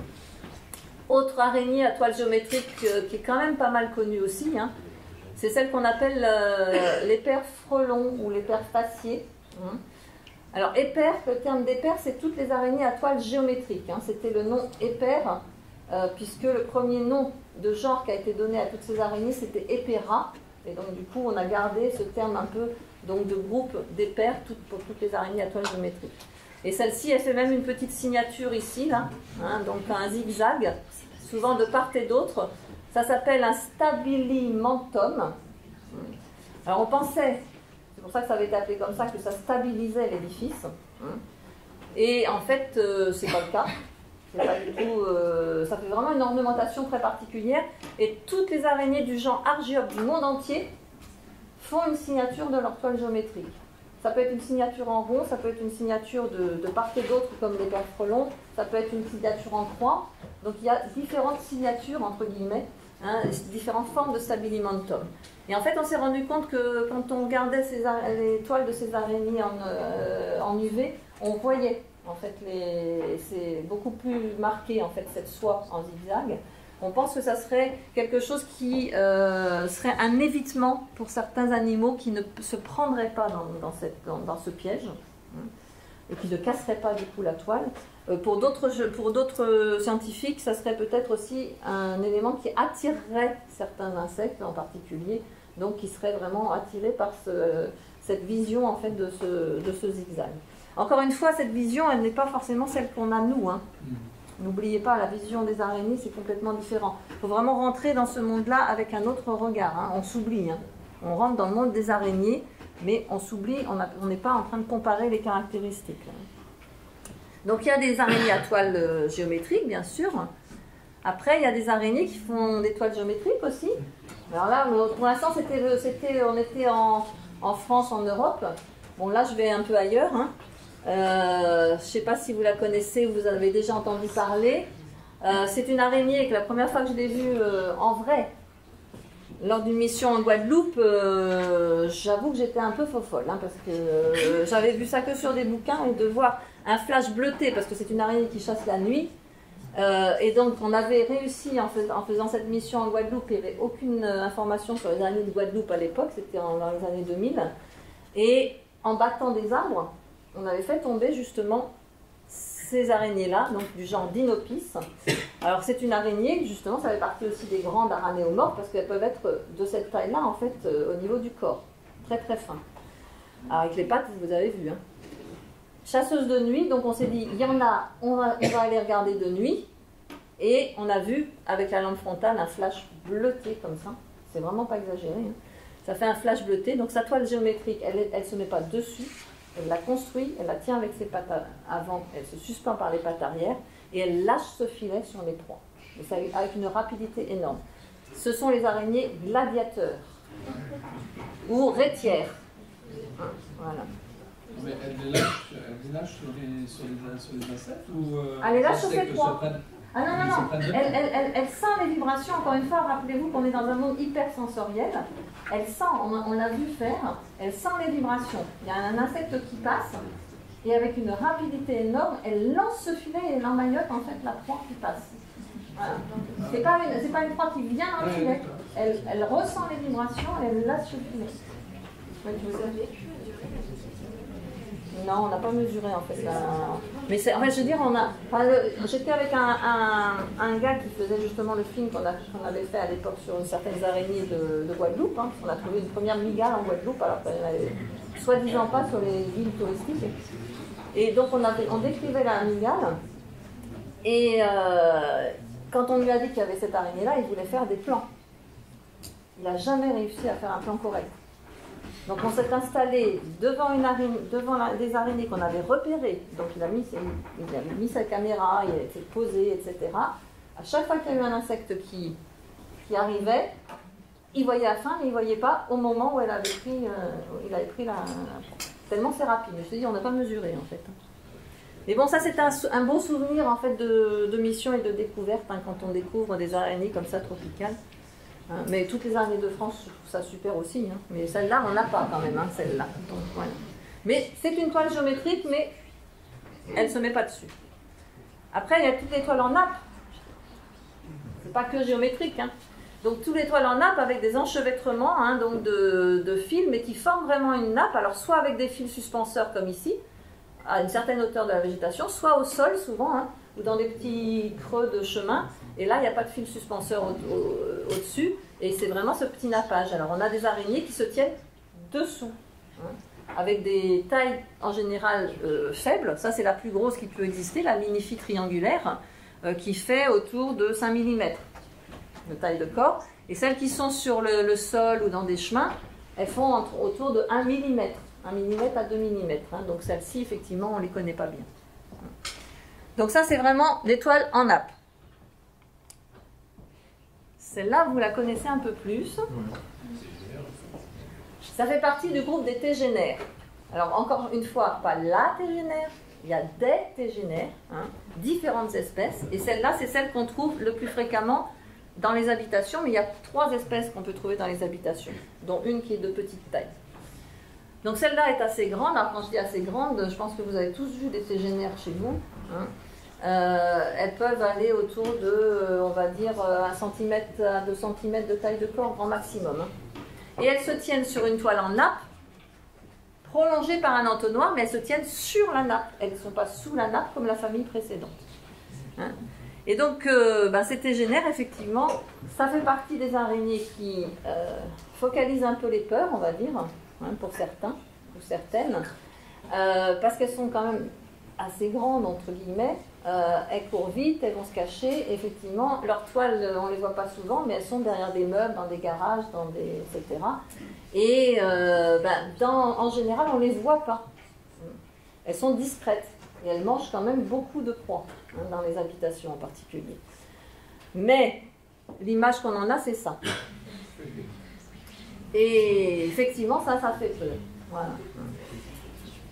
S2: Autre araignée à toile géométrique euh, qui est quand même pas mal connue aussi, hein, c'est celle qu'on appelle euh, les pères frelons ou les pères faciés. hein. Alors éper, le terme d'éper, c'est toutes les araignées à toile géométrique. hein. C'était le nom éper, euh, puisque le premier nom de genre qui a été donné à toutes ces araignées, c'était Epera. Et donc du coup, on a gardé ce terme un peu donc, de groupe d'éper pour toutes les araignées à toile géométrique. Et celle-ci, elle fait même une petite signature ici, là, hein, donc un zigzag, souvent de part et d'autre. Ça s'appelle un stabilimentum. Alors on pensait, pour ça que ça avait été appelé comme ça, que ça stabilisait l'édifice. hein. Et en fait, euh, c'est pas le cas. C'est pas du tout, euh, ça fait vraiment une ornementation très particulière. Et toutes les araignées du genre Argiope du monde entier font une signature de leur toile géométrique. Ça peut être une signature en rond, ça peut être une signature de, de part et d'autre comme les pères frelons, ça peut être une signature en croix. Donc il y a différentes signatures, entre guillemets, hein, différentes formes de stabilimentum. Et en fait, on s'est rendu compte que quand on regardait ces les toiles de ces araignées en, euh, UV, on voyait en fait c'est beaucoup plus marqué en fait cette soie en zigzag. On pense que ça serait quelque chose qui euh, serait un évitement pour certains animaux qui ne se prendraient pas dans, ce piège et qui ne casseraient pas du coup la toile. Euh, pour d'autres d'autres scientifiques, ça serait peut-être aussi un élément qui attirerait certains insectes en particulier, donc qui seraient vraiment attirés par ce- cette vision en fait de ce, de ce zigzag. Encore une fois, cette vision, elle n'est pas forcément celle qu'on a nous. hein. N'oubliez pas, la vision des araignées, c'est complètement différent. Il faut vraiment rentrer dans ce monde-là avec un autre regard. hein. On s'oublie. hein. On rentre dans le monde des araignées, mais on s'oublie, on n'est pas en train de comparer les caractéristiques. Donc il y a des araignées à toile euh, géométrique, bien sûr. Après, il y a des araignées qui font des toiles géométriques aussi. Alors là, le- pour l'instant, c'était, c'était, on était en, France, en Europe. Bon, là, je vais un peu ailleurs. hein. Euh, je ne sais pas si vous la connaissez ou vous avez déjà entendu parler. Euh, c'est une araignée que la première fois que je l'ai vue euh, en vrai, lors d'une mission en Guadeloupe, euh, j'avoue que j'étais un peu fofolle, hein, parce que euh, j'avais vu ça que sur des bouquins, et de voir un flash bleuté, parce que c'est une araignée qui chasse la nuit. Euh, et donc on avait réussi en, fais- en faisant cette mission en Guadeloupe, il n'y avait aucune information sur les araignées de Guadeloupe à l'époque, c'était dans les années 2000. Et en battant des arbres, on avait fait tomber justement ces araignées-là, donc du genre Dinopis. Alors c'est une araignée, justement, ça fait partie aussi des grandes aranéomorphes parce qu'elles peuvent être de cette taille-là, en fait, euh, au niveau du corps. Très très fin. Alors avec les pattes, vous avez vu. Hein. Chasseuse de nuit, donc on s'est dit, il y en a, on va, aller regarder de nuit. Et on a vu, avec la lampe frontale, un flash bleuté comme ça. C'est vraiment pas exagéré. hein. Ça fait un flash bleuté. Donc sa toile géométrique, elle ne se met pas dessus. Elle la construit, elle la tient avec ses pattes avant, elle se suspend par les pattes arrière et elle lâche ce filet sur les proies. Et ça avec une rapidité énorme. Ce sont les araignées gladiateurs ou rétières. Hein, Voilà.
S7: Mais elle les lâche, elle les lâche sur, les, sur, les, sur les insectes ou euh,
S2: Elle les lâche sur ses
S7: se
S2: proies. Ah non, non, non, elle, elle, elle, elle sent les vibrations, encore une fois, rappelez-vous qu'on est dans un monde hyper sensoriel. Elle sent, on, l'a vu faire, elle sent les vibrations. Il y a un insecte qui passe, et avec une rapidité énorme, elle lance ce filet et elle emmaillote en fait la proie qui passe. Voilà. C'est pas une, c'est pas une proie qui vient dans le filet, elle, elle ressent les vibrations et elle lâche le filet. Ouais, tu non, on n'a pas mesuré en fait. la- Mais en fait, je veux dire, on a. J'étais avec un, un, gars qui faisait justement le film qu'on, avait fait à l'époque sur certaines araignées de, de Guadeloupe. hein. On a trouvé une première migale en Guadeloupe, alors qu'il n'y en avait soi-disant pas sur les villes touristiques. Et donc on, avait, on décrivait la mygale. Et euh, quand on lui a dit qu'il y avait cette araignée-là, il voulait faire des plans. Il n'a jamais réussi à faire un plan correct. Donc on s'est installé devant, la- des araignées qu'on avait repérées. Donc il, a mis, avait mis sa caméra, il était posé, etc. À chaque fois qu'il y a eu un insecte qui, arrivait, il voyait la fin, mais il ne voyait pas au moment où elle avait pris, euh, il avait pris la, Tellement c'est rapide. Je te dis, on n'a pas mesuré en fait. Mais bon, ça c'est un, un beau souvenir en fait de, de mission et de découverte hein, quand on découvre des araignées comme ça tropicales. Hein, mais toutes les araignées de France, je trouve ça super aussi. hein. Mais celle-là, on n'a pas quand même, hein, celle-là. Mais c'est une toile géométrique, mais elle ne se met pas dessus. Après, il y a toutes les toiles en nappe. C'est pas que géométrique. Donc, toutes les toiles en nappe avec des enchevêtrements donc de, de fils, mais qui forment vraiment une nappe. Alors, soit avec des fils suspenseurs comme ici, à une certaine hauteur de la végétation, soit au sol souvent, ou dans des petits creux de chemin. Et là, il n'y a pas de fil suspenseur au- au- au-dessus. et c'est vraiment ce petit nappage. Alors, on a des araignées qui se tiennent dessous. hein, avec des tailles en général euh, faibles. Ça, c'est la plus grosse qui peut exister, la lignifie triangulaire, euh, qui fait autour de 5 mm de taille de corps. Et celles qui sont sur le, sol ou dans des chemins, elles font autour de 1 mm. 1 mm à 2 mm. hein. Donc celles-ci, effectivement, on ne les connaît pas bien. Donc ça, c'est vraiment l'étoile en nappe. Celle-là, vous la connaissez un peu plus. Ça fait partie du groupe des tégénaires. Alors encore une fois, pas la tégénaire, il y a des tégénaires, hein, différentes espèces. Et celle-là, c'est celle qu'on trouve le plus fréquemment dans les habitations. Mais il y a trois espèces qu'on peut trouver dans les habitations, dont une qui est de petite taille. Donc celle-là est assez grande. Alors quand je dis assez grande, je pense que vous avez tous vu des tégénaires chez vous. hein. Euh, elles peuvent aller autour de, euh, on va dire, 1 cm à 2 cm de taille de corps grand maximum. hein. Et elles se tiennent sur une toile en nappe, prolongée par un entonnoir, mais elles se tiennent sur la nappe. Elles ne sont pas sous la nappe comme la famille précédente. Hein. Et donc, euh, ben, ces tégénaires, effectivement, ça fait partie des araignées qui euh, focalisent un peu les peurs, on va dire, hein, pour certains ou certaines, euh, parce qu'elles sont quand même assez grandes, entre guillemets. Euh, elles courent vite, elles vont se cacher. Effectivement, leurs toiles, on ne les voit pas souvent, mais elles sont derrière des meubles, dans des garages, dans des, etc. Et euh, dans- en général, on ne les voit pas. Elles sont discrètes et elles mangent quand même beaucoup de proies, hein, dans les habitations en particulier. Mais l'image qu'on en a, c'est ça. Et effectivement, ça, ça fait peur. Voilà.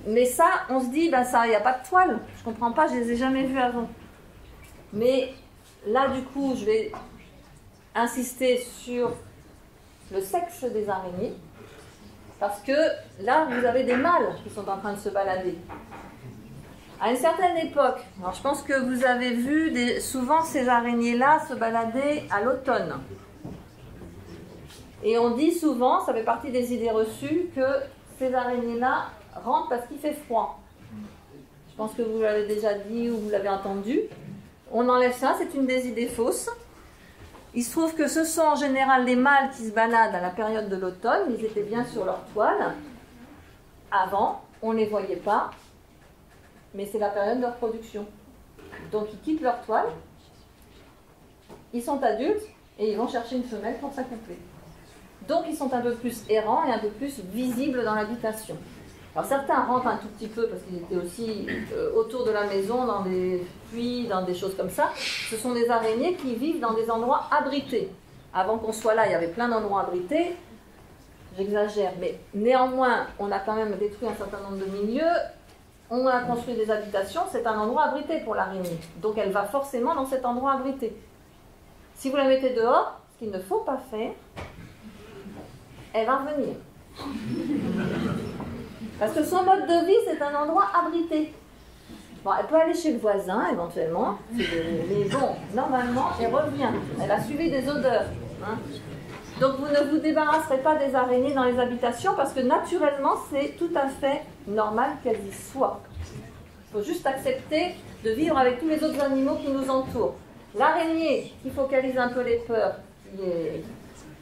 S2: Mais ça, on se dit, ben ça, il n'y a pas de toile. Je comprends pas, je les ai jamais vus avant. Mais là, du coup, je vais insister sur le sexe des araignées. Parce que là, vous avez des mâles qui sont en train de se balader. À une certaine époque, alors je pense que vous avez vu souvent ces araignées-là se balader à l'automne. Et on dit souvent, ça fait partie des idées reçues, que ces araignées-là parce qu'il fait froid. Je pense que vous l'avez déjà dit ou vous l'avez entendu. On enlève ça, c'est une des idées fausses. Il se trouve que ce sont en général les mâles qui se baladent à la période de l'automne. Ils étaient bien sur leur toile. Avant, on ne les voyait pas, mais c'est la période de leur production. Donc ils quittent leur toile, ils sont adultes et ils vont chercher une femelle pour s'accoupler. Donc ils sont un peu plus errants et un peu plus visibles dans l'habitation. Alors certains rentrent un tout petit peu parce qu'ils étaient aussi euh, autour de la maison, dans des puits, dans des choses comme ça. Ce sont des araignées qui vivent dans des endroits abrités. Avant qu'on soit là, il y avait plein d'endroits abrités. J'exagère, mais néanmoins, on a quand même détruit un certain nombre de milieux. On a construit des habitations, c'est un endroit abrité pour l'araignée. Donc elle va forcément dans cet endroit abrité. Si vous la mettez dehors, ce qu'il ne faut pas faire, elle va revenir. Parce que son mode de vie, c'est un endroit abrité. Bon, elle peut aller chez le voisin éventuellement, mais bon, normalement, elle revient. Elle a suivi des odeurs. hein. Donc vous ne vous débarrasserez pas des araignées dans les habitations parce que naturellement, c'est tout à fait normal qu'elles y soient. Il faut juste accepter de vivre avec tous les autres animaux qui nous entourent. L'araignée qui focalise un peu les peurs, qui,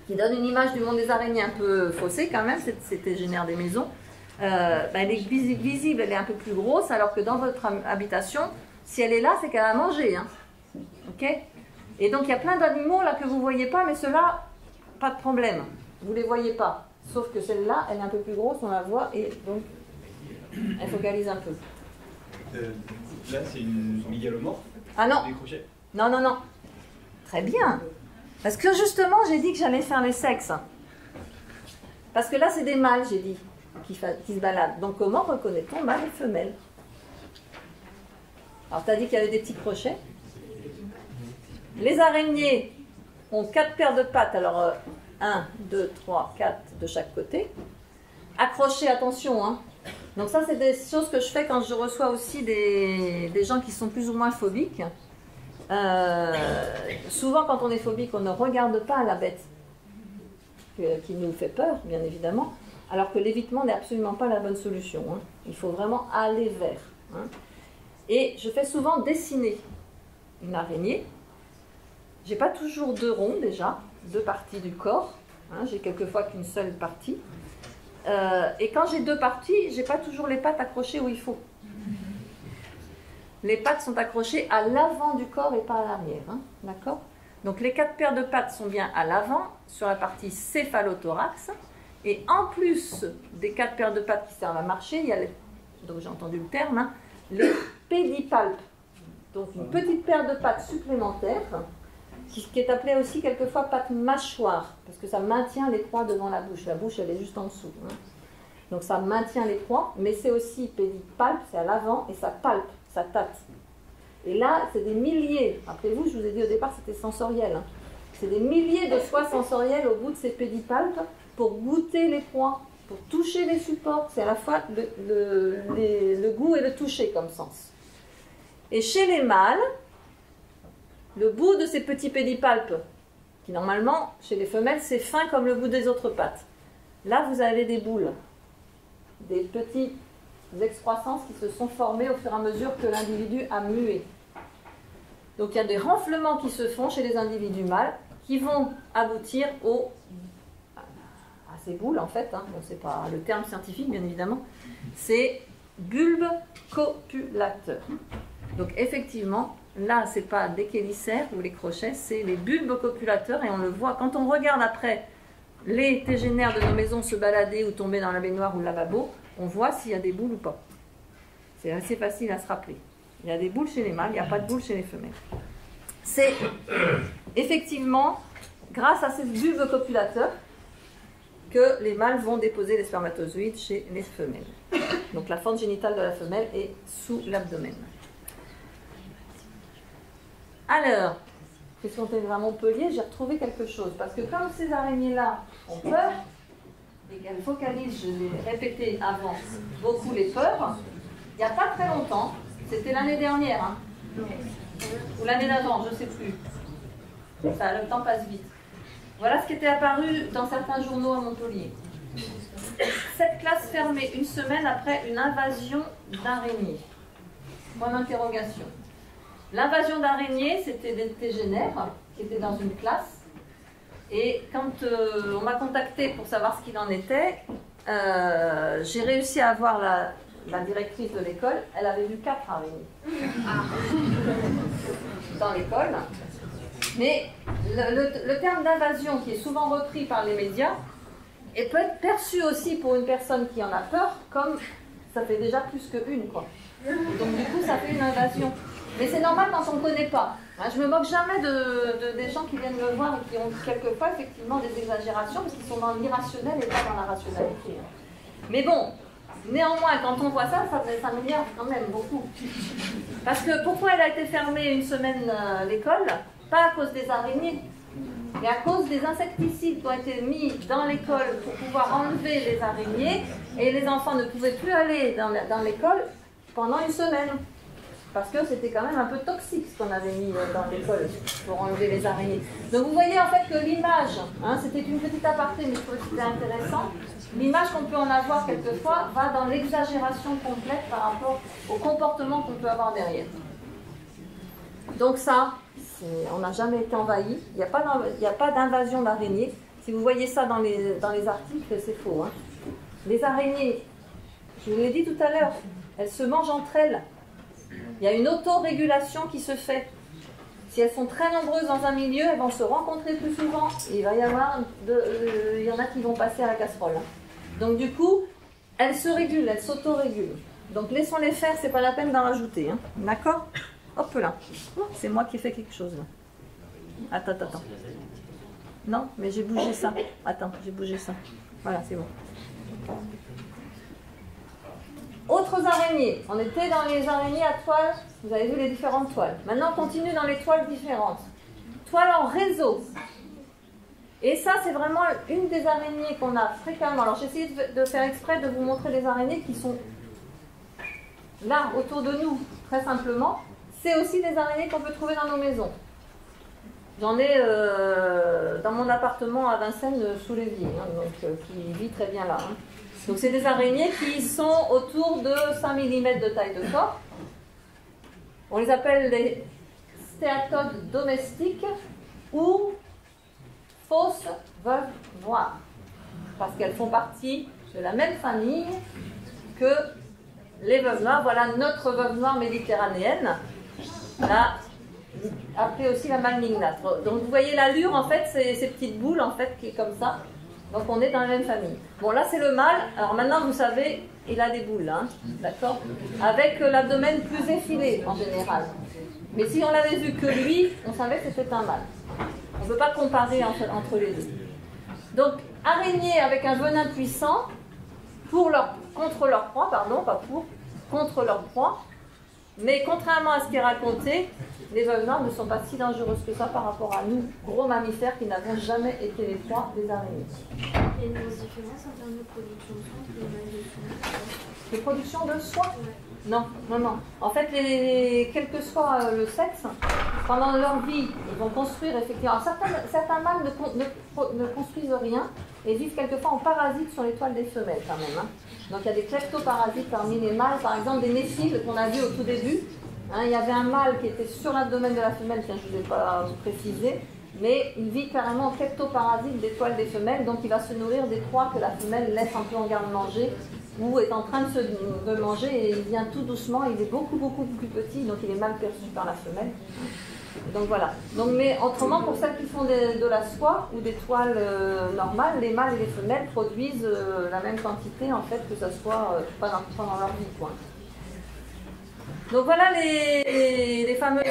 S2: qui donne une image du monde des araignées un peu faussée quand même, c'était génère des maisons. Euh, ben, elle est visi- visible, elle est un peu plus grosse, alors que dans votre habitation, si elle est là, c'est qu'elle a mangé. hein. Et donc il y a plein d'animaux là que vous voyez pas, mais ceux-là, pas de problème. Vous les voyez pas. Sauf que celle-là, elle est un peu plus grosse, on la voit, et donc elle focalise un peu.
S5: Euh, là, c'est une mégalomorphe,
S2: Ah non, non, non, non. Très bien. Parce que justement, j'ai dit que j'allais faire les sexes. Parce que là, c'est des mâles, j'ai dit, qui, se baladent. Donc, comment reconnaît-on mâle et femelle? Alors, tu as dit qu'il y avait des petits crochets? Les araignées ont quatre paires de pattes. Alors, 1, 2, 3, 4 de chaque côté. Accrochés, attention. Hein. Donc, ça, c'est des choses que je fais quand je reçois aussi des, gens qui sont plus ou moins phobiques. Euh, souvent, quand on est phobique, on ne regarde pas la bête que- qui nous fait peur, bien évidemment, alors que l'évitement n'est absolument pas la bonne solution. hein. Il faut vraiment aller vers. hein. Et je fais souvent dessiner une araignée. J'ai pas toujours deux ronds déjà, deux parties du corps. hein. J'ai quelquefois qu'une seule partie. Euh, et quand j'ai deux parties, j'ai pas toujours les pattes accrochées où il faut. Les pattes sont accrochées à l'avant du corps et pas à l'arrière. hein, D'accord? Donc les quatre paires de pattes sont bien à l'avant, sur la partie céphalothorax. Et en plus des quatre paires de pattes qui servent à marcher, il y a les, donc j'ai entendu le terme, hein, pédipalpes. Donc une petite paire de pattes supplémentaire, qui, qui est appelée aussi quelquefois patte mâchoire, parce que ça maintient les proies devant la bouche. La bouche, elle est juste en dessous. hein. Donc ça maintient les proies, mais c'est aussi pédipalpe, c'est à l'avant, et ça palpe, ça tâte. Et là, c'est des milliers. Rappelez-vous, je vous ai dit au départ, c'était sensoriel. hein. C'est des milliers de soies sensorielles au bout de ces pédipalpes pour goûter les proies, pour toucher les supports. C'est à la fois le, le- goût et le toucher comme sens. Et chez les mâles, le bout de ces petits pédipalpes, qui normalement, chez les femelles, c'est fin comme le bout des autres pattes. Là, vous avez des boules, des petites excroissances qui se sont formées au fur et à mesure que l'individu a mué. Donc il y a des renflements qui se font chez les individus mâles qui vont aboutir au, ces boules en fait, hein. Bon, c'est pas le terme scientifique bien évidemment, c'est bulbe copulateur. Donc effectivement, là c'est pas des chélicères ou les crochets, c'est les bulbes copulateurs et on le voit quand on regarde après les tégénaires de nos maisons se balader ou tomber dans la baignoire ou le lavabo, on voit s'il y a des boules ou pas. C'est assez facile à se rappeler. Il y a des boules chez les mâles, il n'y a pas de boules chez les femelles. C'est effectivement grâce à ces bulbes copulateurs que les mâles vont déposer les spermatozoïdes chez les femelles. Donc la fente génitale de la femelle est sous l'abdomen. Alors, est à Montpellier, j'ai retrouvé quelque chose. Parce que comme ces araignées-là ont peur, et qu'elles focalisent, je l'ai répété avant, beaucoup les peurs, il n'y a pas très longtemps, c'était l'année dernière, hein, ou l'année d'avant, je ne sais plus. Ça, le temps passe vite. Voilà ce qui était apparu dans certains journaux à Montpellier. Cette classe fermée une semaine après une invasion d'araignées. Point d'interrogation. L'invasion d'araignées, c'était des tégénaires qui étaient dans une classe. Et quand euh, on m'a contacté pour savoir ce qu'il en était, euh, j'ai réussi à avoir la, la directrice de l'école. Elle avait vu quatre araignées dans l'école. Mais le, terme d'invasion, qui est souvent repris par les médias, et peut être perçu aussi pour une personne qui en a peur comme ça fait déjà plus que une, quoi. Donc du coup, ça fait une invasion. Mais c'est normal quand on ne connaît pas. Hein, je me moque jamais de- des gens qui viennent me voir et qui ont quelquefois effectivement des exagérations parce qu'ils sont dans l'irrationnel et pas dans la rationalité. Mais bon, néanmoins, quand on voit ça, ça, ça m'énerve quand même beaucoup. Parce que pourquoi elle a été fermée une semaine euh, l'école? Pas à cause des araignées, mais à cause des insecticides qui ont été mis dans l'école pour pouvoir enlever les araignées, et les enfants ne pouvaient plus aller dans l'école pendant une semaine. Parce que c'était quand même un peu toxique ce qu'on avait mis euh, dans l'école pour enlever les araignées. Donc vous voyez en fait que l'image, hein, c'était une petite aparté, mais je trouvais que c'était intéressant. L'image qu'on peut en avoir quelquefois va dans l'exagération complète par rapport au comportement qu'on peut avoir derrière. Donc ça, on n'a jamais été envahi. Il n'y a pas d'invasion d'araignées. Si vous voyez ça dans les, articles, c'est faux. hein. Les araignées Je vous l'ai dit tout à l'heure, elles se mangent entre elles. Il y a une autorégulation qui se fait. Si elles sont très nombreuses dans un milieu, elles vont se rencontrer plus souvent. Il y avoir, euh, en a qui vont passer à la casserole. Donc du coup, elles se régulent, elles s'autorégulent. Donc laissons-les faire, c'est pas la peine d'en rajouter. hein. D'accord? Hop là. Oh, C'est moi qui fais quelque chose là. Attends, attends, attends. Non, mais j'ai bougé ça. Attends, j'ai bougé ça. Voilà, c'est bon. Autres araignées. On était dans les araignées à toile. Vous avez vu les différentes toiles. Maintenant, on continue dans les toiles différentes. Toile en réseau. Et ça, c'est vraiment une des araignées qu'on a fréquemment. Alors, j'ai essayé de faire exprès de vous montrer les araignées qui sont là, autour de nous, très simplement. C'est aussi des araignées qu'on peut trouver dans nos maisons. J'en ai euh, dans mon appartement à Vincennes, euh, sous l'évier, hein, donc, euh, qui vit très bien là. hein. Donc, c'est des araignées qui sont autour de 5 mm de taille de corps. On les appelle les stéatodes domestiques ou fausses veuves noires. Parce qu'elles font partie de la même famille que les veuves noires. Voilà notre veuve noire méditerranéenne, la, appelée aussi la malmignate. Donc vous voyez l'allure, en fait, c'est ces petites boules, en fait, qui est comme ça. Donc on est dans la même famille. Bon, là c'est le mâle. Alors maintenant, vous savez, il a des boules, hein, d'accord? Avec euh, l'abdomen plus effilé, en général. Mais si on l'avait vu que lui, on savait que c'était un mâle. On ne peut pas comparer entre, entre les deux. Donc, araignées avec un venin puissant pour leur, contre leur proie, pardon, pas pour, contre leur proie. Mais contrairement à ce qui est raconté, les veuves noires ne sont pas si dangereuses que ça par rapport à nous, gros mammifères qui n'avons jamais été les proies des araignées.
S4: Il y a une grosse différence en termes de production de soins. Les
S2: productions de soie Non, non, non. En fait, les, quel que soit euh, le sexe, pendant leur vie, ils vont construire effectivement. Alors, certains, certains mâles ne, ne construisent rien et vivent quelquefois en parasite sur les toiles des femelles quand même. hein. Donc il y a des kleptoparasites parmi les mâles, par exemple des néphiles qu'on a vu au tout début. Hein, il y avait un mâle qui était sur l'abdomen de la femelle, tiens, je ne ai pas précisé, mais il vit carrément en kleptoparasite des toiles des femelles, donc il va se nourrir des proies que la femelle laisse un peu en garde-manger ou est en train de se de manger et il vient tout doucement, il est beaucoup beaucoup plus petit, donc il est mal perçu par la femelle. Donc voilà. Donc, mais autrement, pour celles qui font de la soie ou des toiles euh, normales, les mâles et les femelles produisent euh, la même quantité en fait que ce soit euh, pendant, pendant leur vie. Quoi. Donc voilà les, les fameuses,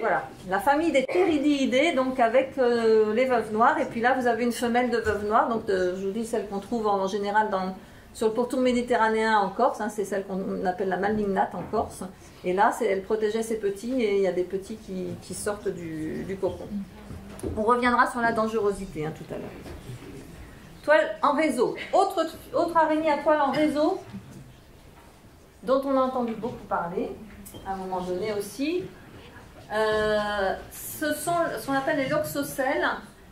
S2: voilà, la famille des Theridiidae, donc avec les veuves noires. Et puis là, vous avez une femelle de veuve noire, donc je vous dis celle qu'on trouve en, général dans, sur le pourtour méditerranéen en Corse, hein, c'est celle qu'on appelle la malmignate en Corse. Et là, elle protégeait ses petits et il y a des petits qui, sortent du, du cocon. On reviendra sur la dangerosité hein, tout à l'heure. Toile en réseau. Autre, autre araignée à toile en réseau dont on a entendu beaucoup parler à un moment donné aussi. Euh, ce sont ce qu'on appelle les loxocèles.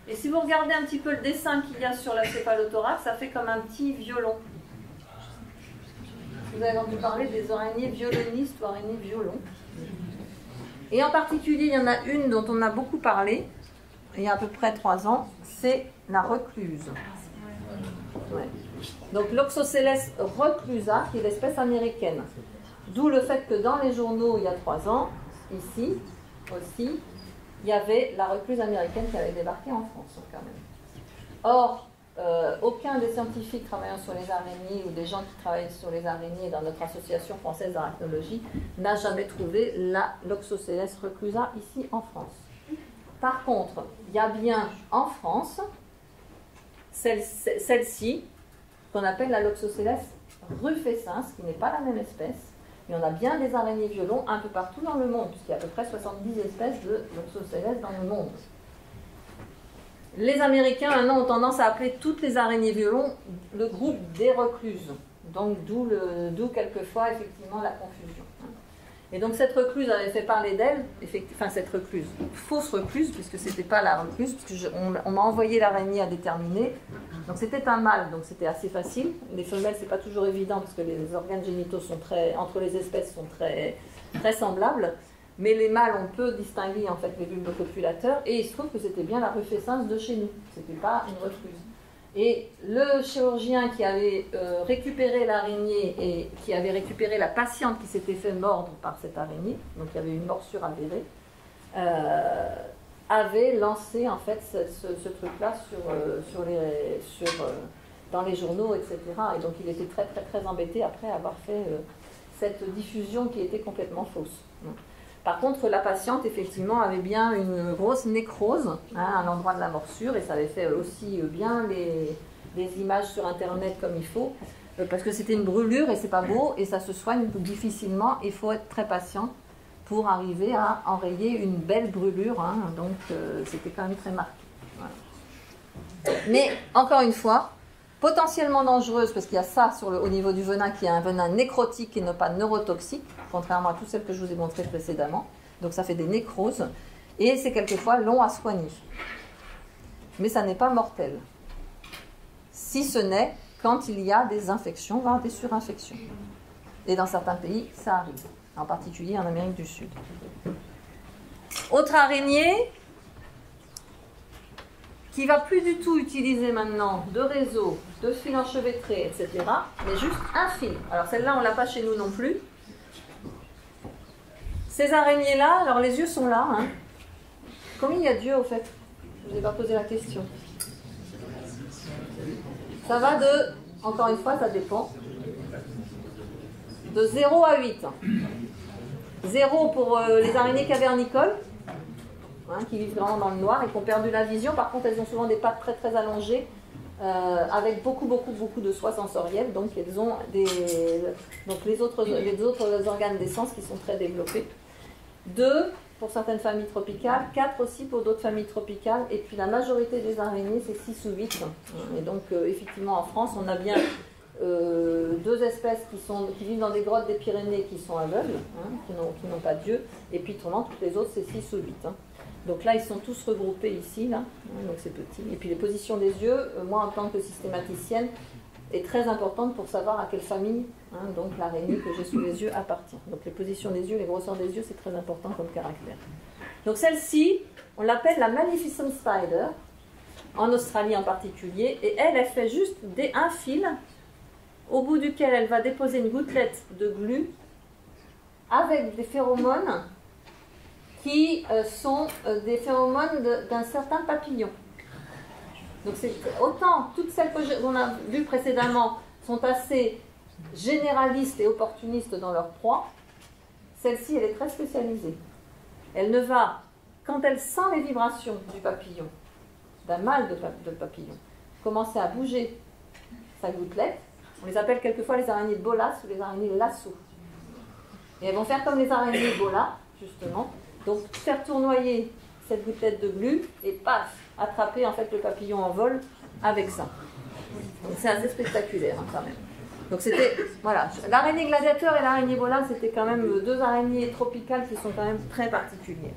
S2: Et si vous regardez un petit peu le dessin qu'il y a sur la céphalothorax, ça fait comme un petit violon. Vous avez entendu parler des araignées violonistes ou araignées violons. Et en particulier, il y en a une dont on a beaucoup parlé, il y a à peu près trois ans, c'est la recluse. Donc l'Oxoceles reclusa, qui est l'espèce américaine. D'où le fait que dans les journaux, il y a trois ans, ici aussi, il y avait la recluse américaine qui avait débarqué en France quand même. Or, euh, aucun des scientifiques travaillant sur les araignées ou des gens qui travaillent sur les araignées dans notre association française d'arachnologie n'a jamais trouvé la Loxoceles reclusa ici en France. Par contre, il y a bien en France celle- celle-ci qu'on appelle la Loxoceles rufescens, qui n'est pas la même espèce. Mais on a bien des araignées violons un peu partout dans le monde, puisqu'il y a à peu près 70 espèces de Loxoceles dans le monde. Les Américains maintenant ont tendance à appeler toutes les araignées violons le groupe des recluses. Donc d'où quelquefois effectivement la confusion. Et donc cette recluse avait fait parler d'elle, enfin cette recluse, fausse recluse, puisque c'était pas la recluse, puisque je- on, on m'a envoyé l'araignée à déterminer. Donc c'était un mâle, donc c'était assez facile. Les femelles, c'est pas toujours évident parce que les organes génitaux sont très, entre les espèces sont très, très semblables. Mais les mâles, on peut distinguer en fait les bulbes copulateurs. Et il se trouve que c'était bien la rufescence de chez nous. C'était pas une recluse. Et le chirurgien qui avait euh, récupéré l'araignée et qui avait récupéré la patiente qui s'était fait mordre par cette araignée, donc il y avait une morsure avérée, euh, avait lancé en fait ce, truc-là euh, dans les journaux, etc. Et donc il était très très très embêté après avoir fait cette diffusion qui était complètement fausse. Par contre, la patiente, effectivement, avait bien une grosse nécrose hein, à l'endroit de la morsure et ça avait fait aussi euh, bien les, images sur Internet comme il faut, euh, parce que c'était une brûlure et c'est pas beau et ça se soigne difficilement. Il faut être très patient pour arriver à enrayer une belle brûlure. hein. donc, euh, c'était quand même très marqué. Mais, encore une fois, potentiellement dangereuse, parce qu'il y a ça sur le, au niveau du venin qui est un venin nécrotique et non pas neurotoxique, contrairement à tout celles que je vous ai montrées précédemment. Donc ça fait des nécroses. Et c'est quelquefois long à soigner. Mais ça n'est pas mortel. Si ce n'est quand il y a des infections, voire des surinfections. Et dans certains pays, ça arrive. En particulier en Amérique du Sud. Autre araignée, qui va plus du tout utiliser maintenant de réseau, de fil enchevêtré, etc., mais juste un fil. Alors celle-là, on l'a pas chez nous non plus. Ces araignées-là, alors les yeux sont là. Hein. Combien il y a d'yeux au fait? Je vous ai pas posé la question. Ça va de, encore une fois, ça dépend, de 0 à 8. 0 pour euh, les araignées cavernicoles, hein, qui vivent vraiment dans le noir et qui ont perdu la vision. Par contre, elles ont souvent des pattes très très allongées, euh, avec beaucoup beaucoup beaucoup de soie sensorielle. Donc, elles ont des, donc les autres les autres organes d'essence qui sont très développés. 2 pour certaines familles tropicales, 4 aussi pour d'autres familles tropicales, et puis la majorité des araignées, c'est 6 ou 8. Et donc, euh, effectivement, en France, on a bien euh, deux espèces qui, sont, qui vivent dans des grottes des Pyrénées qui sont aveugles, hein, qui n'ont pas d'yeux, et puis autrement, toutes les autres, c'est 6 ou 8. hein. Donc là, ils sont tous regroupés ici, là, donc c'est petit. Et puis les positions des yeux, euh, moi en tant que systématicienne, est très importante pour savoir à quelle famille, hein, donc l'araignée que j'ai sous les yeux appartient. Donc les positions des yeux, les grosseurs des yeux, c'est très important comme caractère. Donc celle-ci, on l'appelle la Magnificent Spider, en Australie en particulier, et elle, elle fait juste des, un fil au bout duquel elle va déposer une gouttelette de glu avec des phéromones qui euh, sont euh, des phéromones de- d'un certain papillon. Donc autant toutes celles qu'on a vues précédemment sont assez généralistes et opportunistes dans leur proie. Celle-ci, elle est très spécialisée. Elle ne va, quand elle sent les vibrations du papillon, d'un mâle de, pa- de papillon, commencer à bouger sa gouttelette, on les appelle quelquefois les araignées bolas ou les araignées lasso. Et elles vont faire comme les araignées bolas, justement, donc faire tournoyer cette gouttelette de glu et paf, attraper en fait le papillon en vol avec ça. C'est assez spectaculaire hein, quand même. Donc c'était, voilà, l'araignée gladiateur et l'araignée bola, c'était quand même deux araignées tropicales qui sont quand même très particulières.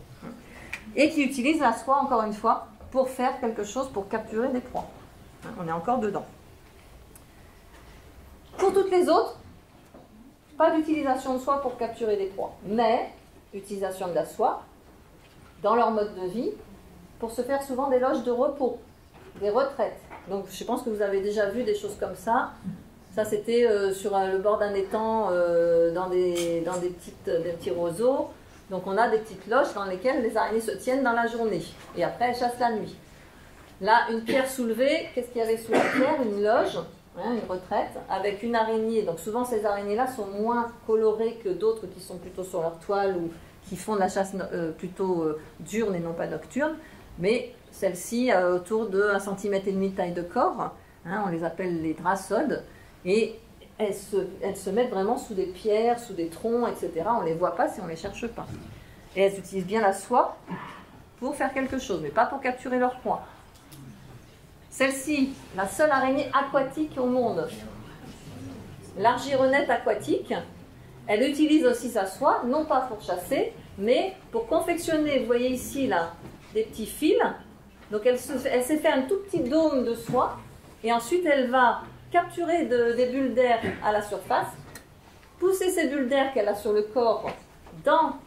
S2: Et qui utilisent la soie, encore une fois, pour faire quelque chose, pour capturer des proies. Hein, On est encore dedans. Pour toutes les autres, pas d'utilisation de soie pour capturer des proies, mais utilisation de la soie dans leur mode de vie pour se faire souvent des loges de repos, des retraites. Donc je pense que vous avez déjà vu des choses comme ça. Ça c'était euh, sur euh, le bord d'un étang euh, dans, des, dans des, petites, des petits roseaux. Donc on a des petites loges dans lesquelles les araignées se tiennent dans la journée et après elles chassent la nuit. Là, une pierre soulevée, qu'est-ce qu'il y avait sous la pierre? Une loge, hein, une retraite, avec une araignée. Donc souvent ces araignées-là sont moins colorées que d'autres qui sont plutôt sur leur toile ou qui font de la chasse euh, plutôt euh, diurne et non pas nocturne. Mais celle-ci a autour de 1,5 cm de taille de corps. hein, on les appelle les drasodes. Et elles se, elles se mettent vraiment sous des pierres, sous des troncs, etc. On ne les voit pas si on ne les cherche pas. Et elles utilisent bien la soie pour faire quelque chose, mais pas pour capturer leur proie. Celle-ci, la seule araignée aquatique au monde, l'argironnette aquatique, elle utilise aussi sa soie, non pas pour chasser, mais pour confectionner, vous voyez ici là, des petits fils. Donc elle, se- elle s'est fait un tout petit dôme de soie, et ensuite elle va capturer de- des bulles d'air à la surface, pousser ces bulles d'air qu'elle a sur le corps dans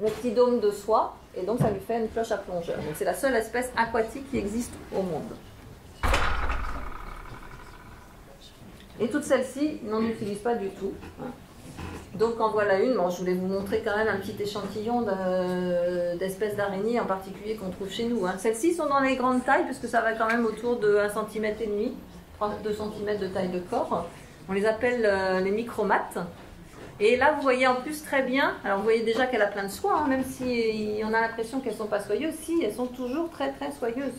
S2: le petit dôme de soie, et donc ça lui fait une cloche à plongeur. Donc c'est la seule espèce aquatique qui existe au monde. Et toutes celles-ci, n'en utilisent pas du tout. hein. Donc en voilà une. Bon, je voulais vous montrer quand même un petit échantillon de- d'espèces d'araignées en particulier qu'on trouve chez nous. hein. Celles-ci sont dans les grandes tailles puisque ça va quand même autour de 1 cm et demi, 2 cm de taille de corps. On les appelle euh, les micromates. Et là, vous voyez en plus très bien, alors vous voyez déjà qu'elle a plein de soie, hein, même si on a l'impression qu'elles ne sont pas soyeuses, si, elles sont toujours très très soyeuses.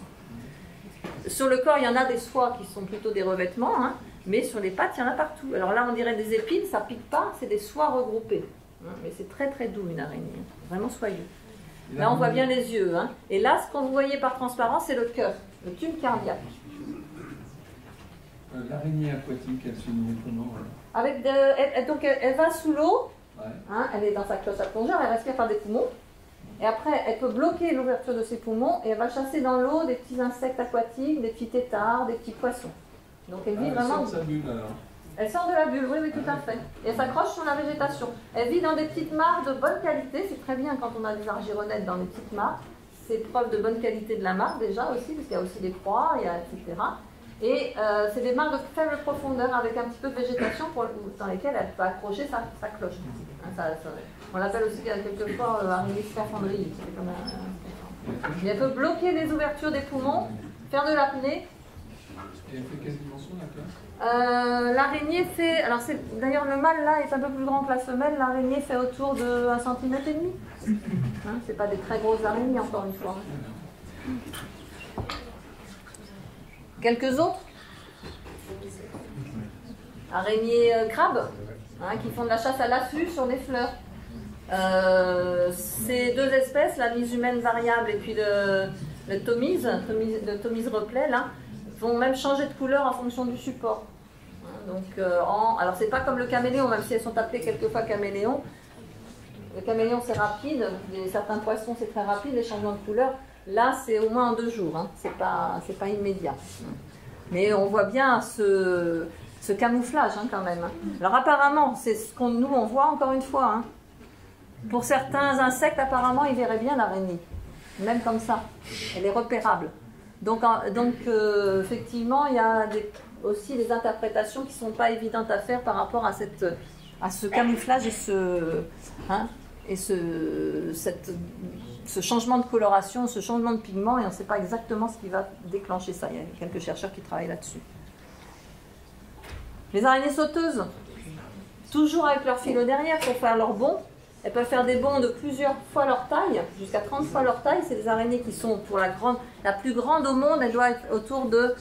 S2: Sur le corps, il y en a des soies qui sont plutôt des revêtements, hein, mais sur les pattes, il y en a partout. Alors là, on dirait des épines, ça pique pas, c'est des soies regroupées. hein, mais c'est très très doux une araignée, vraiment soyeux. Là, on voit bien les yeux. Et là, ce qu'on vous par transparence, c'est le cœur, le tube cardiaque.
S7: euh, L'araignée aquatique, elle se nourrit comment
S2: Avec de- elle- elle- donc, elle, elle va sous l'eau,
S7: Ouais.
S2: Hein, elle est dans sa cloche à plongeur, elle respire par des poumons. Et après, elle peut bloquer l'ouverture de ses poumons et elle va chasser dans l'eau des petits insectes aquatiques, des petits têtards, des petits poissons. Donc elle
S7: Ah,
S2: vit
S7: elle
S2: vraiment.
S7: sort de sa bulle alors.
S2: Elle sort de la bulle, oui, oui, tout à fait. Et elle s'accroche sur la végétation. Elle vit dans des petites mares de bonne qualité. C'est très bien quand on a des argironnettes dans les petites mares. C'est preuve de bonne qualité de la mare déjà aussi, parce qu'il y a aussi des proies, il y a, etc. Et euh, c'est des mares de faible profondeur avec un petit peu de végétation pour- dans lesquelles elle peut accrocher sa, sa cloche. Hein, ça- ça- on l'appelle aussi euh, quelquefois euh, comme un-. Et elle peut bloquer les ouvertures des poumons, faire de l'apnée
S7: Et elle fait quelle dimension
S2: euh, l'araignée fait, alors c'est d'ailleurs le mâle là est un peu plus grand que la femelle. L'araignée fait autour de 1 cm et demi. Hein, c'est pas des très grosses araignées encore une fois. Quelques autres Araignées euh, crabes hein, qui font de la chasse à l'affût sur les fleurs. Euh, ces deux espèces, la mise humaine variable et puis le, le tomise, le tomise replet là, vont même changer de couleur en fonction du support. Hein, Donc, euh, en- alors c'est pas comme le caméléon, même si elles sont appelées quelquefois caméléon. Le caméléon c'est rapide, certains poissons c'est très rapide, les changements de couleur. Là c'est au moins en deux jours, hein. c'est pas, immédiat. Mais on voit bien ce, camouflage hein, quand même. hein. Alors apparemment, c'est ce qu'on nous on voit encore une fois. Pour certains insectes, apparemment, ils verraient bien l'araignée, même comme ça. Elle est repérable. Donc, euh, effectivement, il y a aussi des interprétations qui ne sont pas évidentes à faire par rapport à, ce camouflage et ce, et ce, changement de coloration, ce changement de pigment, et on ne sait pas exactement ce qui va déclencher ça. Il y a quelques chercheurs qui travaillent là-dessus. Les araignées sauteuses, toujours avec leur fil au derrière pour faire leur bond. Elles peuvent faire des bonds de plusieurs fois leur taille, jusqu'à 30 fois leur taille. C'est des araignées qui sont pour la, la plus grande au monde. Elle doit être autour de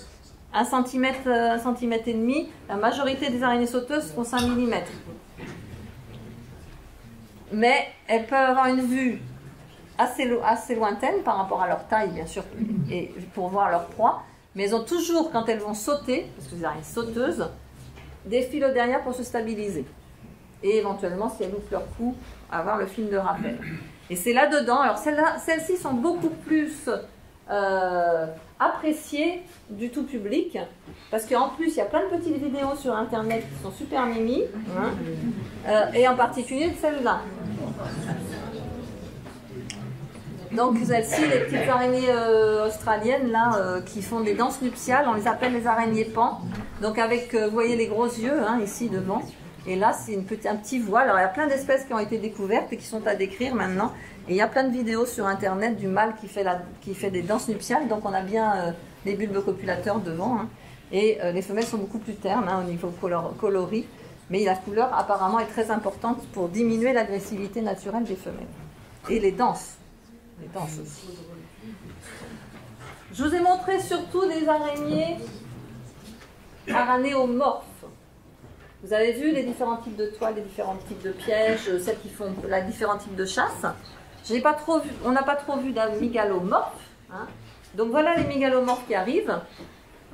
S2: 1 cm, 1 cm et demi. La majorité des araignées sauteuses font 5 mm. Mais elles peuvent avoir une vue assez, assez lointaine par rapport à leur taille, bien sûr, et pour voir leur proie. Mais elles ont toujours, quand elles vont sauter, parce que c'est araignées sauteuses, des fils derrière pour se stabiliser. Et éventuellement, si elles loupent leur coup, avoir le film de rappel. Et c'est là-dedans, alors celles-ci sont beaucoup plus euh, appréciées du tout public, parce qu'en plus, il y a plein de petites vidéos sur Internet qui sont super mimi, hein, euh, et en particulier celle-là. Donc celles-ci, les petites araignées euh, australiennes là, euh, qui font des danses nuptiales, on les appelle les araignées pans. Donc avec, vous voyez les gros yeux hein, ici devant. Et là, c'est un petit voile. Alors il y a plein d'espèces qui ont été découvertes et qui sont à décrire maintenant. Il y a plein de vidéos sur Internet du mâle qui fait, des danses nuptiales. Donc on a bien euh, les bulbes copulateurs devant. hein. Et euh, les femelles sont beaucoup plus ternes hein, au niveau color- coloris. Mais la couleur apparemment est très importante pour diminuer l'agressivité naturelle des femelles. Et les danses. Les danses. Je vous ai montré surtout des araignées aranéomorphes. Vous avez vu les différents types de toiles, les différents types de pièges, euh, celles qui font la différents types de chasse. On n'a pas trop vu d'amigalomorphes. hein. Donc voilà les migalomorphes qui arrivent,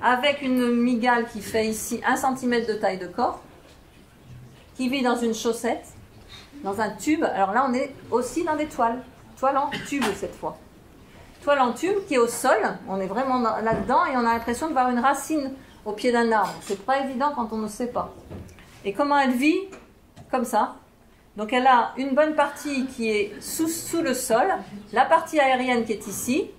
S2: avec une migale qui fait ici 1 cm de taille de corps, qui vit dans une chaussette, dans un tube. Alors là, on est aussi dans des toiles, toiles en tube cette fois. Toile en tube qui est au sol, on est vraiment dans- là-dedans et on a l'impression de voir une racine au pied d'un arbre. C'est pas évident quand on ne sait pas. Et comment elle vit? Comme ça. Donc elle a une bonne partie qui est sous, le sol, la partie aérienne qui est ici.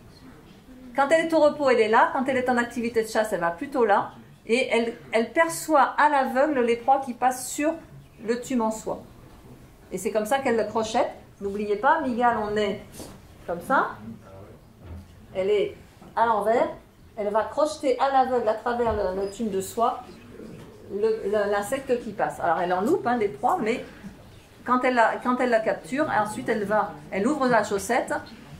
S2: Quand elle est au repos, elle est là. Quand elle est en activité de chasse, elle va plutôt là. et elle, perçoit à l'aveugle les proies qui passent sur le tube en soie. Et c'est comme ça qu'elle le crochette. N'oubliez pas, Migale, on est comme ça. Elle est à l'envers. Elle va crocheter à l'aveugle à travers le, le de soie l'insecte qui passe. Alors elle en loupe hein, des proies, mais quand elle, la, capture, ensuite elle va, elle ouvre la chaussette,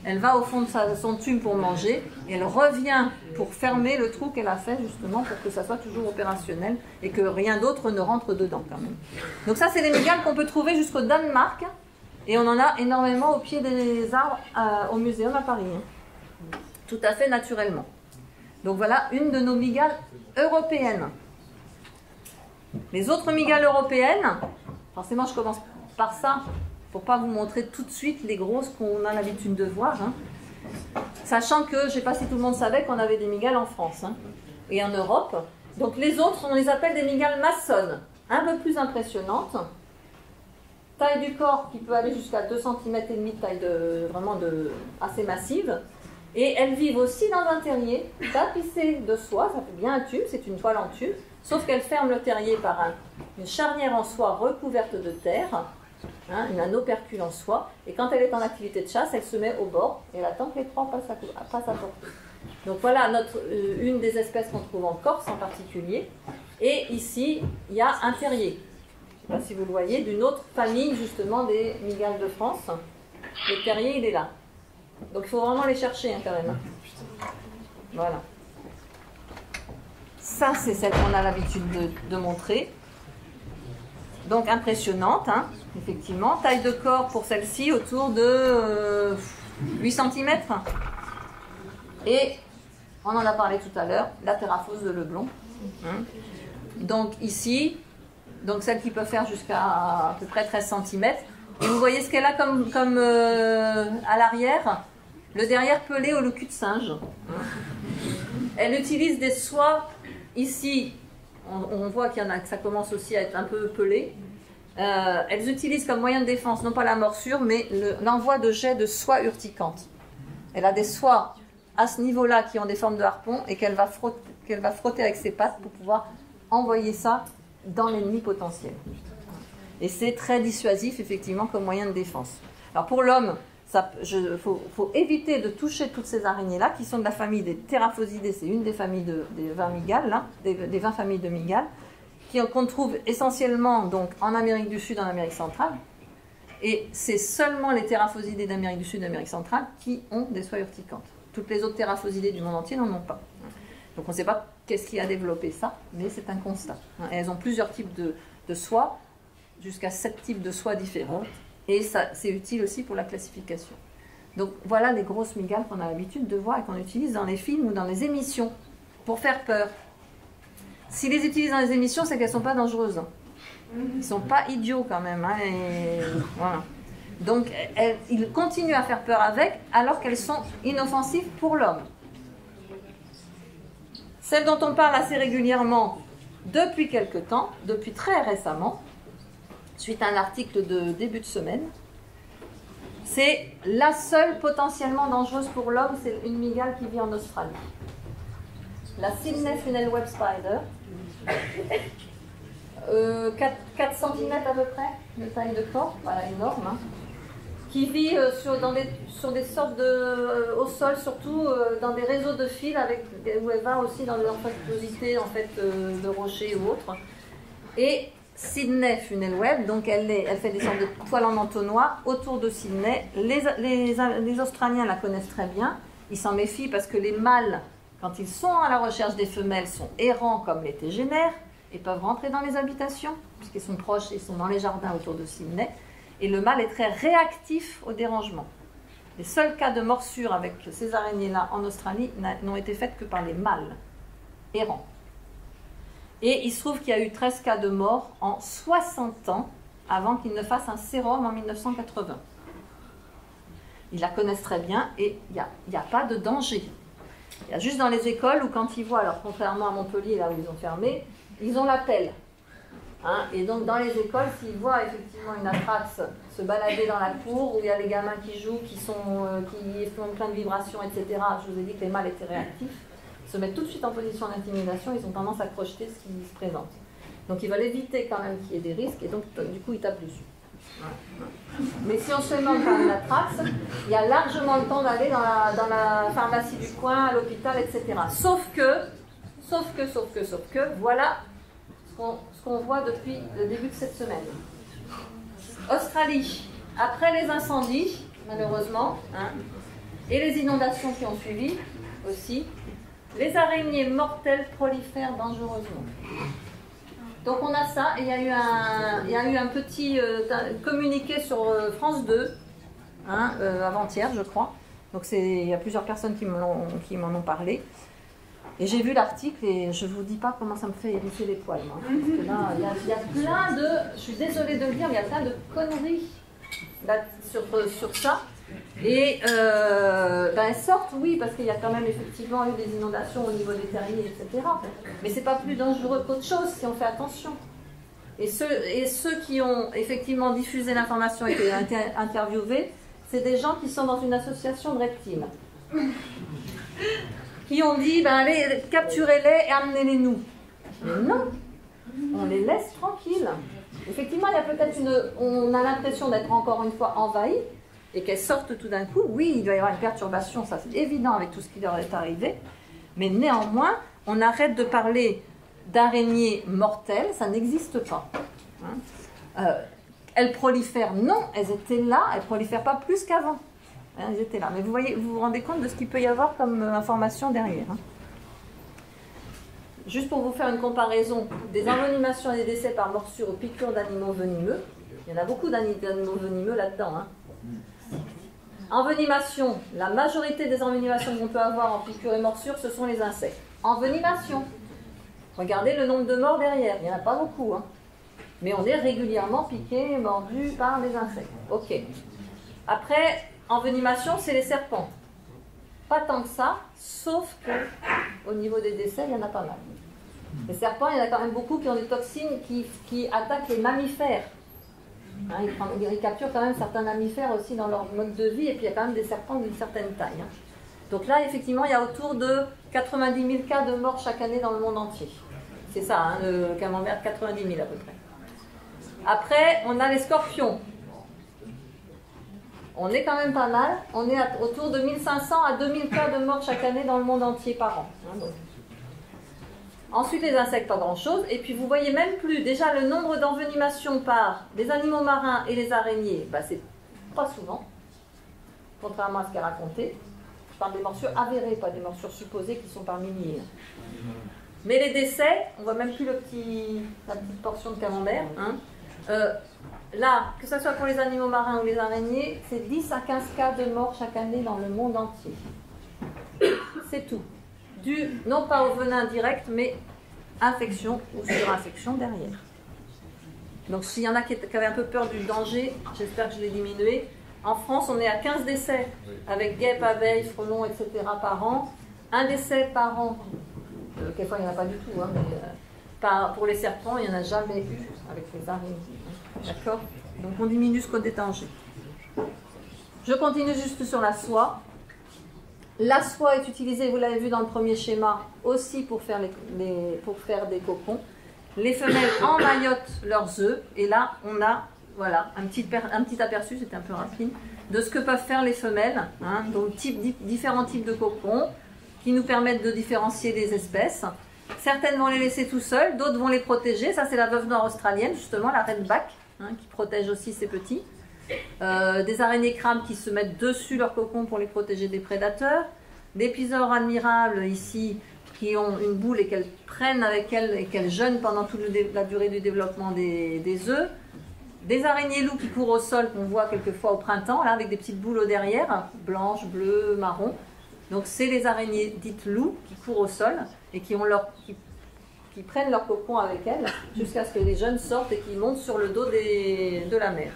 S2: elle va au fond de son tube pour manger, et elle revient pour fermer le trou qu'elle a fait justement pour que ça soit toujours opérationnel et que rien d'autre ne rentre dedans quand même. Donc ça c'est les migales qu'on peut trouver jusqu'au Danemark, et on en a énormément au pied des arbres euh, au muséum à Paris. hein. Tout à fait naturellement. Donc voilà une de nos migales européennes. Les autres migales européennes, forcément je commence par ça, pour pas vous montrer tout de suite les grosses qu'on a l'habitude de voir. hein. Sachant que, je ne sais pas si tout le monde savait qu'on avait des migales en France hein, et en Europe. Donc les autres, on les appelle des migales maçonnes, un peu plus impressionnantes. Taille du corps qui peut aller jusqu'à 2 cm et demi de taille de, vraiment de, assez massive. Et elles vivent aussi dans un terrier tapissé de soie, ça fait bien un tube, c'est une toile en tube, sauf qu'elles ferment le terrier par un- une charnière en soie recouverte de terre, hein, une un opercule en soie, et quand elle est en activité de chasse, elle se met au bord et elle attend que les proies passent à, passent à portée. Donc voilà euh, une des espèces qu'on trouve en Corse en particulier. Et ici, il y a un terrier. Je ne sais pas si vous le voyez, d'une autre famille justement des migales de France. Le terrier, il est là. Donc il faut vraiment les chercher hein, quand même. Voilà. Ça, c'est celle qu'on a l'habitude de, de montrer. Donc impressionnante, hein, effectivement. Taille de corps pour celle-ci autour de euh, 8 cm. Et on en a parlé tout à l'heure, la terraphose de Leblon. hein. Donc ici, donc celle qui peut faire jusqu'à à peu près 13 cm. Et vous voyez ce qu'elle a comme, comme euh, à l'arrière? Le derrière pelé au de singe. Elle utilise des soies ici. On, voit qu'il y en a que ça commence aussi à être un peu pelé. Euh, elles utilisent comme moyen de défense non pas la morsure, mais le- l'envoi de jets de soie urticante. Elle a des soies à ce niveau-là qui ont des formes de harpon et qu'elle va, frotter, va frotter avec ses pattes pour pouvoir envoyer ça dans l'ennemi potentiel. Et c'est très dissuasif, effectivement, comme moyen de défense. Alors pour l'homme, il faut, faut éviter de toucher toutes ces araignées-là, qui sont de la famille des Theraphosidés, c'est une des familles de, des 20 migales, là, des, des 20 familles de migales, qui- qu'on trouve essentiellement donc, en Amérique du Sud, en Amérique centrale. Et c'est seulement les Theraphosidés d'Amérique du Sud et d'Amérique centrale qui ont des soies urticantes. Toutes les autres Theraphosidés du monde entier n'en ont pas. Donc on ne sait pas qu'est-ce qui a développé ça, mais c'est un constat. Et elles ont plusieurs types de, de soies, jusqu'à sept types de soies différentes. Et ça, c'est utile aussi pour la classification. Donc voilà les grosses migales qu'on a l'habitude de voir et qu'on utilise dans les films ou dans les émissions pour faire peur. S'ils les utilisent dans les émissions, c'est qu'elles ne sont pas dangereuses. Ils ne sont pas idiots quand même. hein. Donc ils continuent à faire peur avec alors qu'elles sont inoffensives pour l'homme. Celle dont on parle assez régulièrement depuis quelque temps, depuis très récemment, suite à un article de début de semaine, c'est la seule potentiellement dangereuse pour l'homme, c'est une migale qui vit en Australie. La Sydney Funnel Web Spider. Euh, 4, cm à peu près de taille de corps, voilà, énorme. hein. Qui vit euh, sur, des, sur des sortes de. euh, au sol, surtout euh, dans des réseaux de fils, avec, où elle va aussi dans l'anfectuosité en fait, euh, de rochers ou autres. Et Sydney Funnel Web, donc elle, fait des sortes de toiles en entonnoir autour de Sydney. Les, Australiens la connaissent très bien. Ils s'en méfient parce que les mâles, quand ils sont à la recherche des femelles, sont errants comme les tégénaires et peuvent rentrer dans les habitations, puisqu'ils sont proches et sont dans les jardins autour de Sydney. Et le mâle est très réactif au dérangement. Les seuls cas de morsure avec ces araignées-là en Australie n'ont été faits que par les mâles errants. Et il se trouve qu'il y a eu 13 cas de mort en 60 ans avant qu'ils ne fassent un sérum en 1980. Ils la connaissent très bien et il n'y a, a pas de danger. Il y a juste dans les écoles où quand ils voient, alors contrairement à Montpellier, là où ils ont fermé, ils ont la pelle. Hein, et donc dans les écoles, s'ils voient effectivement une atraxe se balader dans la cour, où il y a les gamins qui jouent, qui, sont, euh, qui font plein de vibrations, etc., je vous ai dit que les mâles étaient réactifs, se mettent tout de suite en position d'intimidation, ils ont tendance à crocheter ce qui se présente. Donc ils veulent éviter quand même qu'il y ait des risques et donc du coup ils tapent dessus. Mais si on se demande par une atraxe, il y a largement le temps d'aller dans la, la pharmacie du coin, à l'hôpital, etc. Sauf que, sauf que, sauf que, sauf que, voilà ce qu'on ce qu'on voit depuis le début de cette semaine. Australie, après les incendies, malheureusement, hein, et les inondations qui ont suivi aussi, les araignées mortelles prolifèrent dangereusement. Donc on a ça, et il y a eu un, il y a eu un petit euh, communiqué sur euh, France 2, hein, euh, avant-hier je crois. Donc il y a plusieurs personnes qui m'en ont, parlé. Et j'ai vu l'article et je vous dis pas comment ça me fait hérisser les poils. moi. Parce que là, il y, a, plein de, je suis désolée de le dire, il y a plein de conneries sur, sur ça. Et ben, elles sortent, oui, parce qu'il y a quand même effectivement eu des inondations au niveau des terriers, etc. Mais c'est pas plus dangereux qu'autre chose si on fait attention. Et ceux, et ceux qui ont effectivement diffusé l'information et été inter- interviewés, c'est des gens qui sont dans une association de reptiles. Qui ont dit, ben allez, capturez-les et amenez-les nous. Non, on les laisse tranquilles. Effectivement, il y a peut-être une. On a l'impression d'être encore une fois envahi et qu'elles sortent tout d'un coup. Oui, il doit y avoir une perturbation, ça c'est évident avec tout ce qui leur est arrivé. Mais néanmoins, on arrête de parler d'araignées mortelles, ça n'existe pas. Hein. Euh, elles prolifèrent, non, elles étaient là, elles prolifèrent pas plus qu'avant. Hein, elles étaient là. Mais vous voyez, vous vous rendez compte de ce qu'il peut y avoir comme euh, information derrière. hein. Juste pour vous faire une comparaison, des envenimations et des décès par morsure ou piqûre d'animaux venimeux, il y en a beaucoup d'ani- d'animaux venimeux là-dedans. Envenimation, la majorité des envenimations qu'on peut avoir en piqûre et morsure, ce sont les insectes. Envenimation, regardez le nombre de morts derrière, il n'y en a pas beaucoup. hein. Mais on est régulièrement piqué, mordu par les insectes. Ok. Après, envenimation, c'est les serpents. Pas tant que ça, sauf que au niveau des décès, il y en a pas mal. Les serpents, il y en a quand même beaucoup qui ont des toxines qui attaquent les mammifères. Hein, ils, capturent quand même certains mammifères aussi dans leur mode de vie, et puis il y a quand même des serpents d'une certaine taille. hein. Donc là, effectivement, il y a autour de 90 000 cas de morts chaque année dans le monde entier. C'est ça, hein, le camembert, 90 000 à peu près. Après, on a les scorpions. On est quand même pas mal. On est autour de 1500 à 2000 cas de morts chaque année dans le monde entier par an. hein. Ensuite, les insectes, pas grand-chose. Et puis, vous voyez même plus, déjà, le nombre d'envenimations par les animaux marins et les araignées, bah, c'est pas souvent, contrairement à ce qu'est raconté. Je parle des morsures avérées, pas des morsures supposées qui sont par milliers. Mais les décès, on voit même plus le petit, la petite portion de camembert. hein. Euh, là, que ce soit pour les animaux marins ou les araignées, c'est 10 à 15 cas de mort chaque année dans le monde entier. C'est tout. Dû non pas au venin direct, mais infection ou surinfection derrière. Donc s'il y en a qui, avaient un peu peur du danger, j'espère que je l'ai diminué. En France, on est à 15 décès avec guêpes, abeilles, frelons, etc. par an. Un décès par an. Euh, quelquefois, il n'y en a pas du tout. hein, mais, euh, pour les serpents, il n'y en a jamais eu avec les araignées. hein. D'accord? Donc on diminue ce côté danger. Je continue juste sur la soie. La soie est utilisée, vous l'avez vu dans le premier schéma, aussi pour faire, des cocons. Les femelles emmaillotent leurs œufs. Et là, on a voilà, un, petit, un petit aperçu, c'était un peu rapide, de ce que peuvent faire les femelles. hein. donc différents types de cocons qui nous permettent de différencier les espèces. Certaines vont les laisser tout seuls, d'autres vont les protéger. Ça, c'est la veuve noire australienne, justement, la redback, hein, qui protège aussi ses petits. Euh, des araignées crabes qui se mettent dessus leur cocon pour les protéger des prédateurs. Des piseurs admirables ici qui ont une boule et qu'elles prennent avec elles et qu'elles jeûnent pendant toute la durée du développement des, œufs. Des araignées loups qui courent au sol qu'on voit quelquefois au printemps, là, avec des petites boules au derrière, blanches, bleues, marron. Donc c'est les araignées dites loups qui courent au sol et qui, prennent leur cocon avec elles jusqu'à ce que les jeunes sortent et qu'ils montent sur le dos de la mère.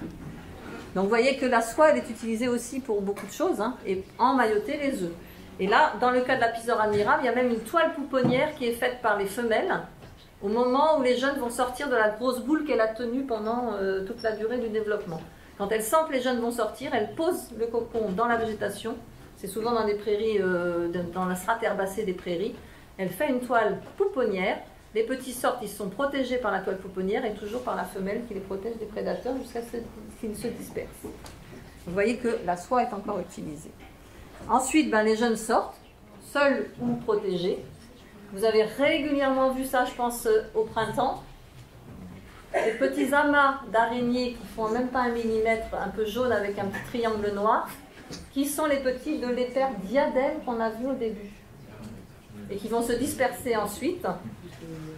S2: Donc vous voyez que la soie, elle est utilisée aussi pour beaucoup de choses, hein, et emmailloter les œufs. Et là, dans le cas de la piseur admirable, il y a même une toile pouponnière qui est faite par les femelles au moment où les jeunes vont sortir de la grosse boule qu'elle a tenue pendant euh, toute la durée du développement. Quand elles sentent que les jeunes vont sortir, elles posent le cocon dans la végétation. C'est souvent dans des prairies, euh, dans la strate herbacée des prairies. Elle fait une toile pouponnière. Les petits sortent, ils sont protégés par la toile pouponnière et toujours par la femelle qui les protège des prédateurs jusqu'à ce qu'ils se dispersent. Vous voyez que la soie est encore utilisée. Ensuite, ben, les jeunes sortent, seuls ou protégés. Vous avez régulièrement vu ça, je pense, euh, au printemps. Des petits amas d'araignées qui font même pas un millimètre, un peu jaune avec un petit triangle noir, qui sont les petits de l'éper diadème qu'on a vu au début. Et qui vont se disperser ensuite,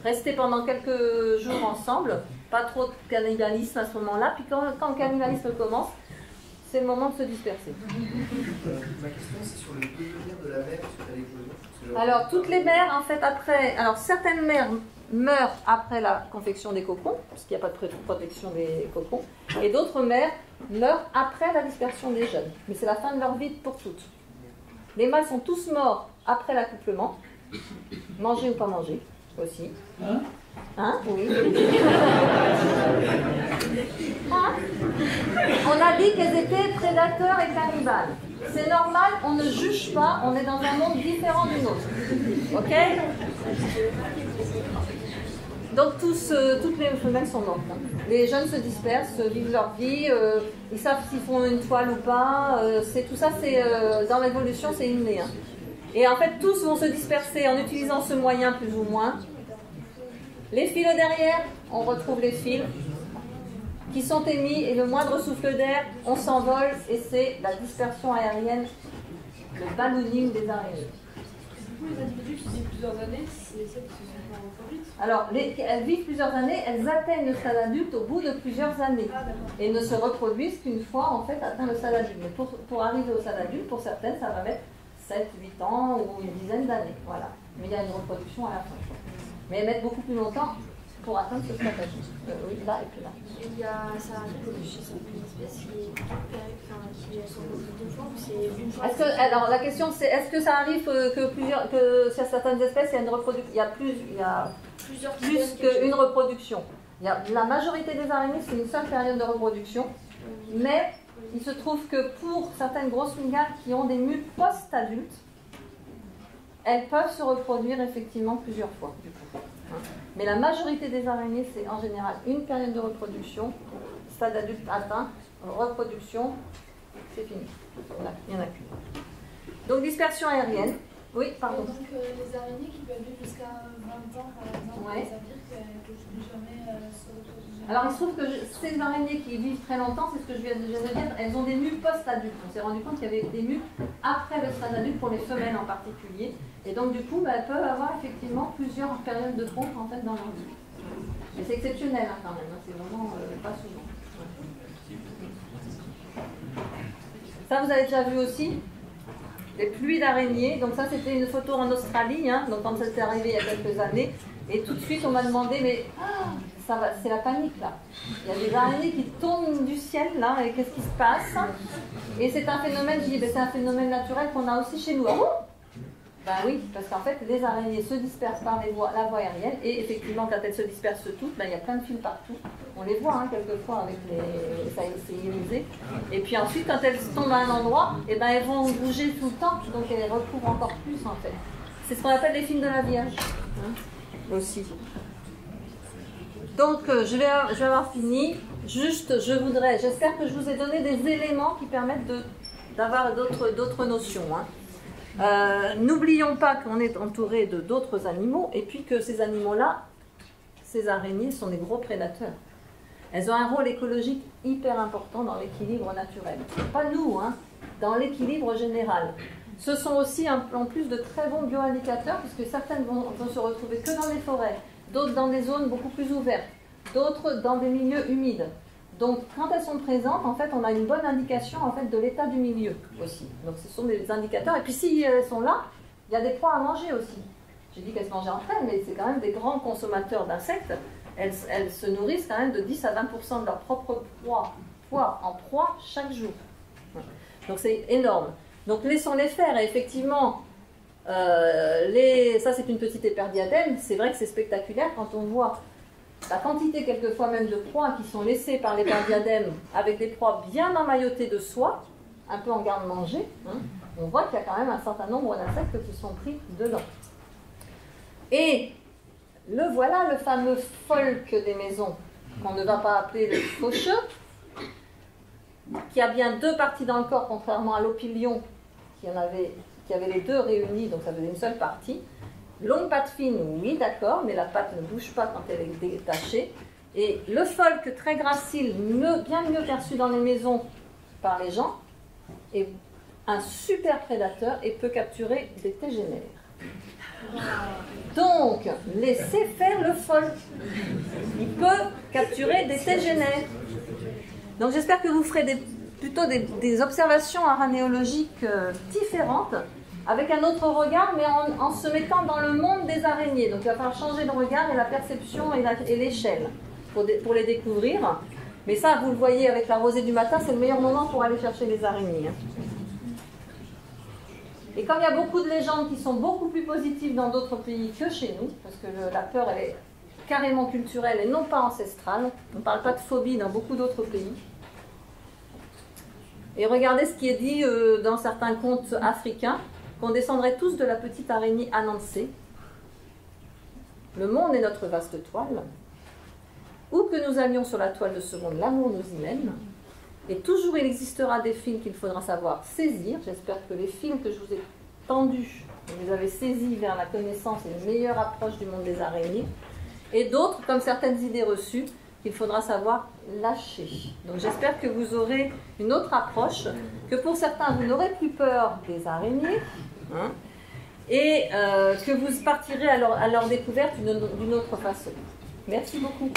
S2: rester pendant quelques jours ensemble, pas trop de cannibalisme à ce moment-là, puis quand, quand le cannibalisme commence, c'est le moment de se disperser.
S8: Ma question, c'est sur le devenir de la suite à que
S2: Alors, toutes les mères, en fait, après. Alors, certaines mères meurent après la confection des cocons, parce qu'il n'y a pas de protection des cocons, et d'autres mères meurent après la dispersion des jeunes. Mais c'est la fin de leur vie pour toutes. Les mâles sont tous morts après l'accouplement, manger ou pas manger aussi.
S7: Hein
S2: Hein Oui. Hein on a dit qu'elles étaient prédateurs et cannibales. C'est normal, on ne juge pas, on est dans un monde différent du nôtre. Ok Donc tous, euh, toutes les femelles sont mortes. hein. Les jeunes se dispersent, vivent leur vie, euh, ils savent s'ils font une toile ou pas. euh, c'est tout ça, c'est dans l'évolution, c'est inné. hein. Et en fait, tous vont se disperser en utilisant ce moyen plus ou moins. Les fils derrière, on retrouve les fils qui sont émis et le moindre souffle d'air, on s'envole et c'est la dispersion aérienne, le ballooning des araignées.
S4: Les individus qui vivent plusieurs années.
S2: Alors, les- elles vivent plusieurs années, elles atteignent le stade adulte au bout de plusieurs années et ne se reproduisent qu'une fois en fait atteint le stade adulte. Mais pour, pour arriver au stade adulte, pour certaines, ça va mettre 7, 8 ans ou une dizaine d'années. Voilà. Mais il y a une reproduction à la fin. Mais elles mettent beaucoup plus longtemps pour atteindre ce stade. Euh, oui, là et puis là.
S4: Et il y a, ça arrive chez certaines espèces qui, enfin, qui elles sont reproduites deux fois ou c'est une fois
S2: Est-ce que, alors la question c'est est-ce que ça arrive euh, que plusieurs que sur certaines espèces il y a une reproduction il y a plus il y a
S4: plusieurs qui
S2: plus qu'une reproduction. Il y a, la majorité des araignées c'est une seule période de reproduction, mais il se trouve que pour certaines grosses mygales qui ont des mules post-adultes, elles peuvent se reproduire effectivement plusieurs fois du coup. hein. Mais la majorité des araignées c'est en général une période de reproduction, stade adulte atteint, reproduction, c'est fini. Il n'y en a qu'une. Donc dispersion aérienne. Oui, pardon.
S4: Et donc euh, les araignées qui peuvent vivre jusqu'à 20 ans par exemple,
S2: Ouais.
S4: ça veut dire qu'elles ne peuvent plus jamais euh, se.
S2: Alors il se trouve que ces araignées qui vivent très longtemps, c'est ce que je viens de, dire, elles ont des mues post-adultes. On s'est rendu compte qu'il y avait des mues après le stade adulte pour les femelles en particulier. Et donc du coup, bah, elles peuvent avoir effectivement plusieurs périodes de pompe en fait dans leur vie. Mais c'est exceptionnel hein, quand même, hein, c'est vraiment euh, pas souvent. Ça vous avez déjà vu aussi les pluies d'araignées. Donc ça c'était une photo en Australie, hein, donc quand ça s'est arrivé il y a quelques années. Et tout de suite on m'a demandé mais ah, c'est la panique là. Il y a des araignées qui tombent du ciel là, et qu'est-ce qui se passe Et c'est un phénomène, je dis, ben, c'est un phénomène naturel qu'on a aussi chez nous. Ah Ben oui, parce qu'en fait, les araignées se dispersent par les voies- la voie aérienne, et effectivement, quand elles se dispersent toutes, ben, il y a plein de fils partout. On les voit hein, quelquefois avec les. ça c'est. Et puis ensuite, quand elles tombent à un endroit, et ben, elles vont bouger tout le temps, donc elles recouvrent encore plus en fait. C'est ce qu'on appelle les films de la Vierge. hein, aussi. Donc, euh, je, vais, avoir fini. Juste, je voudrais, j'espère que je vous ai donné des éléments qui permettent d'avoir d'autres notions. hein. Euh, N'oublions pas qu'on est entouré de d'autres animaux et puis que ces animaux-là, ces araignées, sont des gros prédateurs. Elles ont un rôle écologique hyper important dans l'équilibre naturel. Pas nous, hein, dans l'équilibre général. Ce sont aussi en plus de très bons bioindicateurs puisque certaines vont se retrouver que dans les forêts, d'autres dans des zones beaucoup plus ouvertes, d'autres dans des milieux humides. Donc quand elles sont présentes, en fait, on a une bonne indication en fait de l'état du milieu aussi. Donc ce sont des indicateurs. Et puis si elles sont là, il y a des proies à manger aussi. J'ai dit qu'elles se mangeaient entre elles, mais c'est quand même des grands consommateurs d'insectes. Elles, se nourrissent quand même de 10 à 20% de leur propre poids, poids en proie chaque jour. Donc c'est énorme. Donc laissons-les faire. Et effectivement, euh, les... ça c'est une petite éperdiadème. C'est vrai que c'est spectaculaire quand on voit la quantité quelquefois même de proies qui sont laissées par l'éperdiadème avec des proies bien emmaillotées de soie, un peu en garde-manger. hein. On voit qu'il y a quand même un certain nombre d'insectes qui sont pris dedans. Et le voilà, le fameux folk des maisons, qu'on ne va pas appeler le faucheux, qui a bien deux parties dans le corps, contrairement à l'opilion, qui, en avait, qui avait les deux réunis, donc ça faisait une seule partie. Longue patte fine, oui, d'accord, mais la patte ne bouge pas quand elle est détachée. Et le folk très gracile, mieux- bien mieux perçu dans les maisons par les gens, est un super prédateur et peut capturer des tégénères. Donc, laissez faire le folk. Il peut capturer des tégénères. Donc j'espère que vous ferez des- plutôt des, observations aranéologiques euh, différentes, avec un autre regard, mais en, se mettant dans le monde des araignées. Donc il va falloir changer de regard et la perception et l'échelle pour, les découvrir. Mais ça, vous le voyez avec la rosée du matin, c'est le meilleur moment pour aller chercher les araignées. hein. Et comme il y a beaucoup de légendes qui sont beaucoup plus positives dans d'autres pays que chez nous, parce que la peur elle est carrément culturelle et non pas ancestrale, on ne parle pas de phobie dans beaucoup d'autres pays. Et regardez ce qui est dit euh, dans certains contes africains, qu'on descendrait tous de la petite araignée Anansé. Le monde est notre vaste toile. Où que nous allions sur la toile de ce monde, l'amour nous y mène. Et toujours il existera des fils qu'il faudra savoir saisir. J'espère que les fils que je vous ai tendus, vous avez saisis vers la connaissance et une meilleure approche du monde des araignées. Et d'autres, comme certaines idées reçues, qu'il faudra savoir lâcher. Donc j'espère que vous aurez une autre approche, que pour certains, vous n'aurez plus peur des araignées, hein, et euh, que vous partirez à leur, découverte d'une autre façon. Merci beaucoup.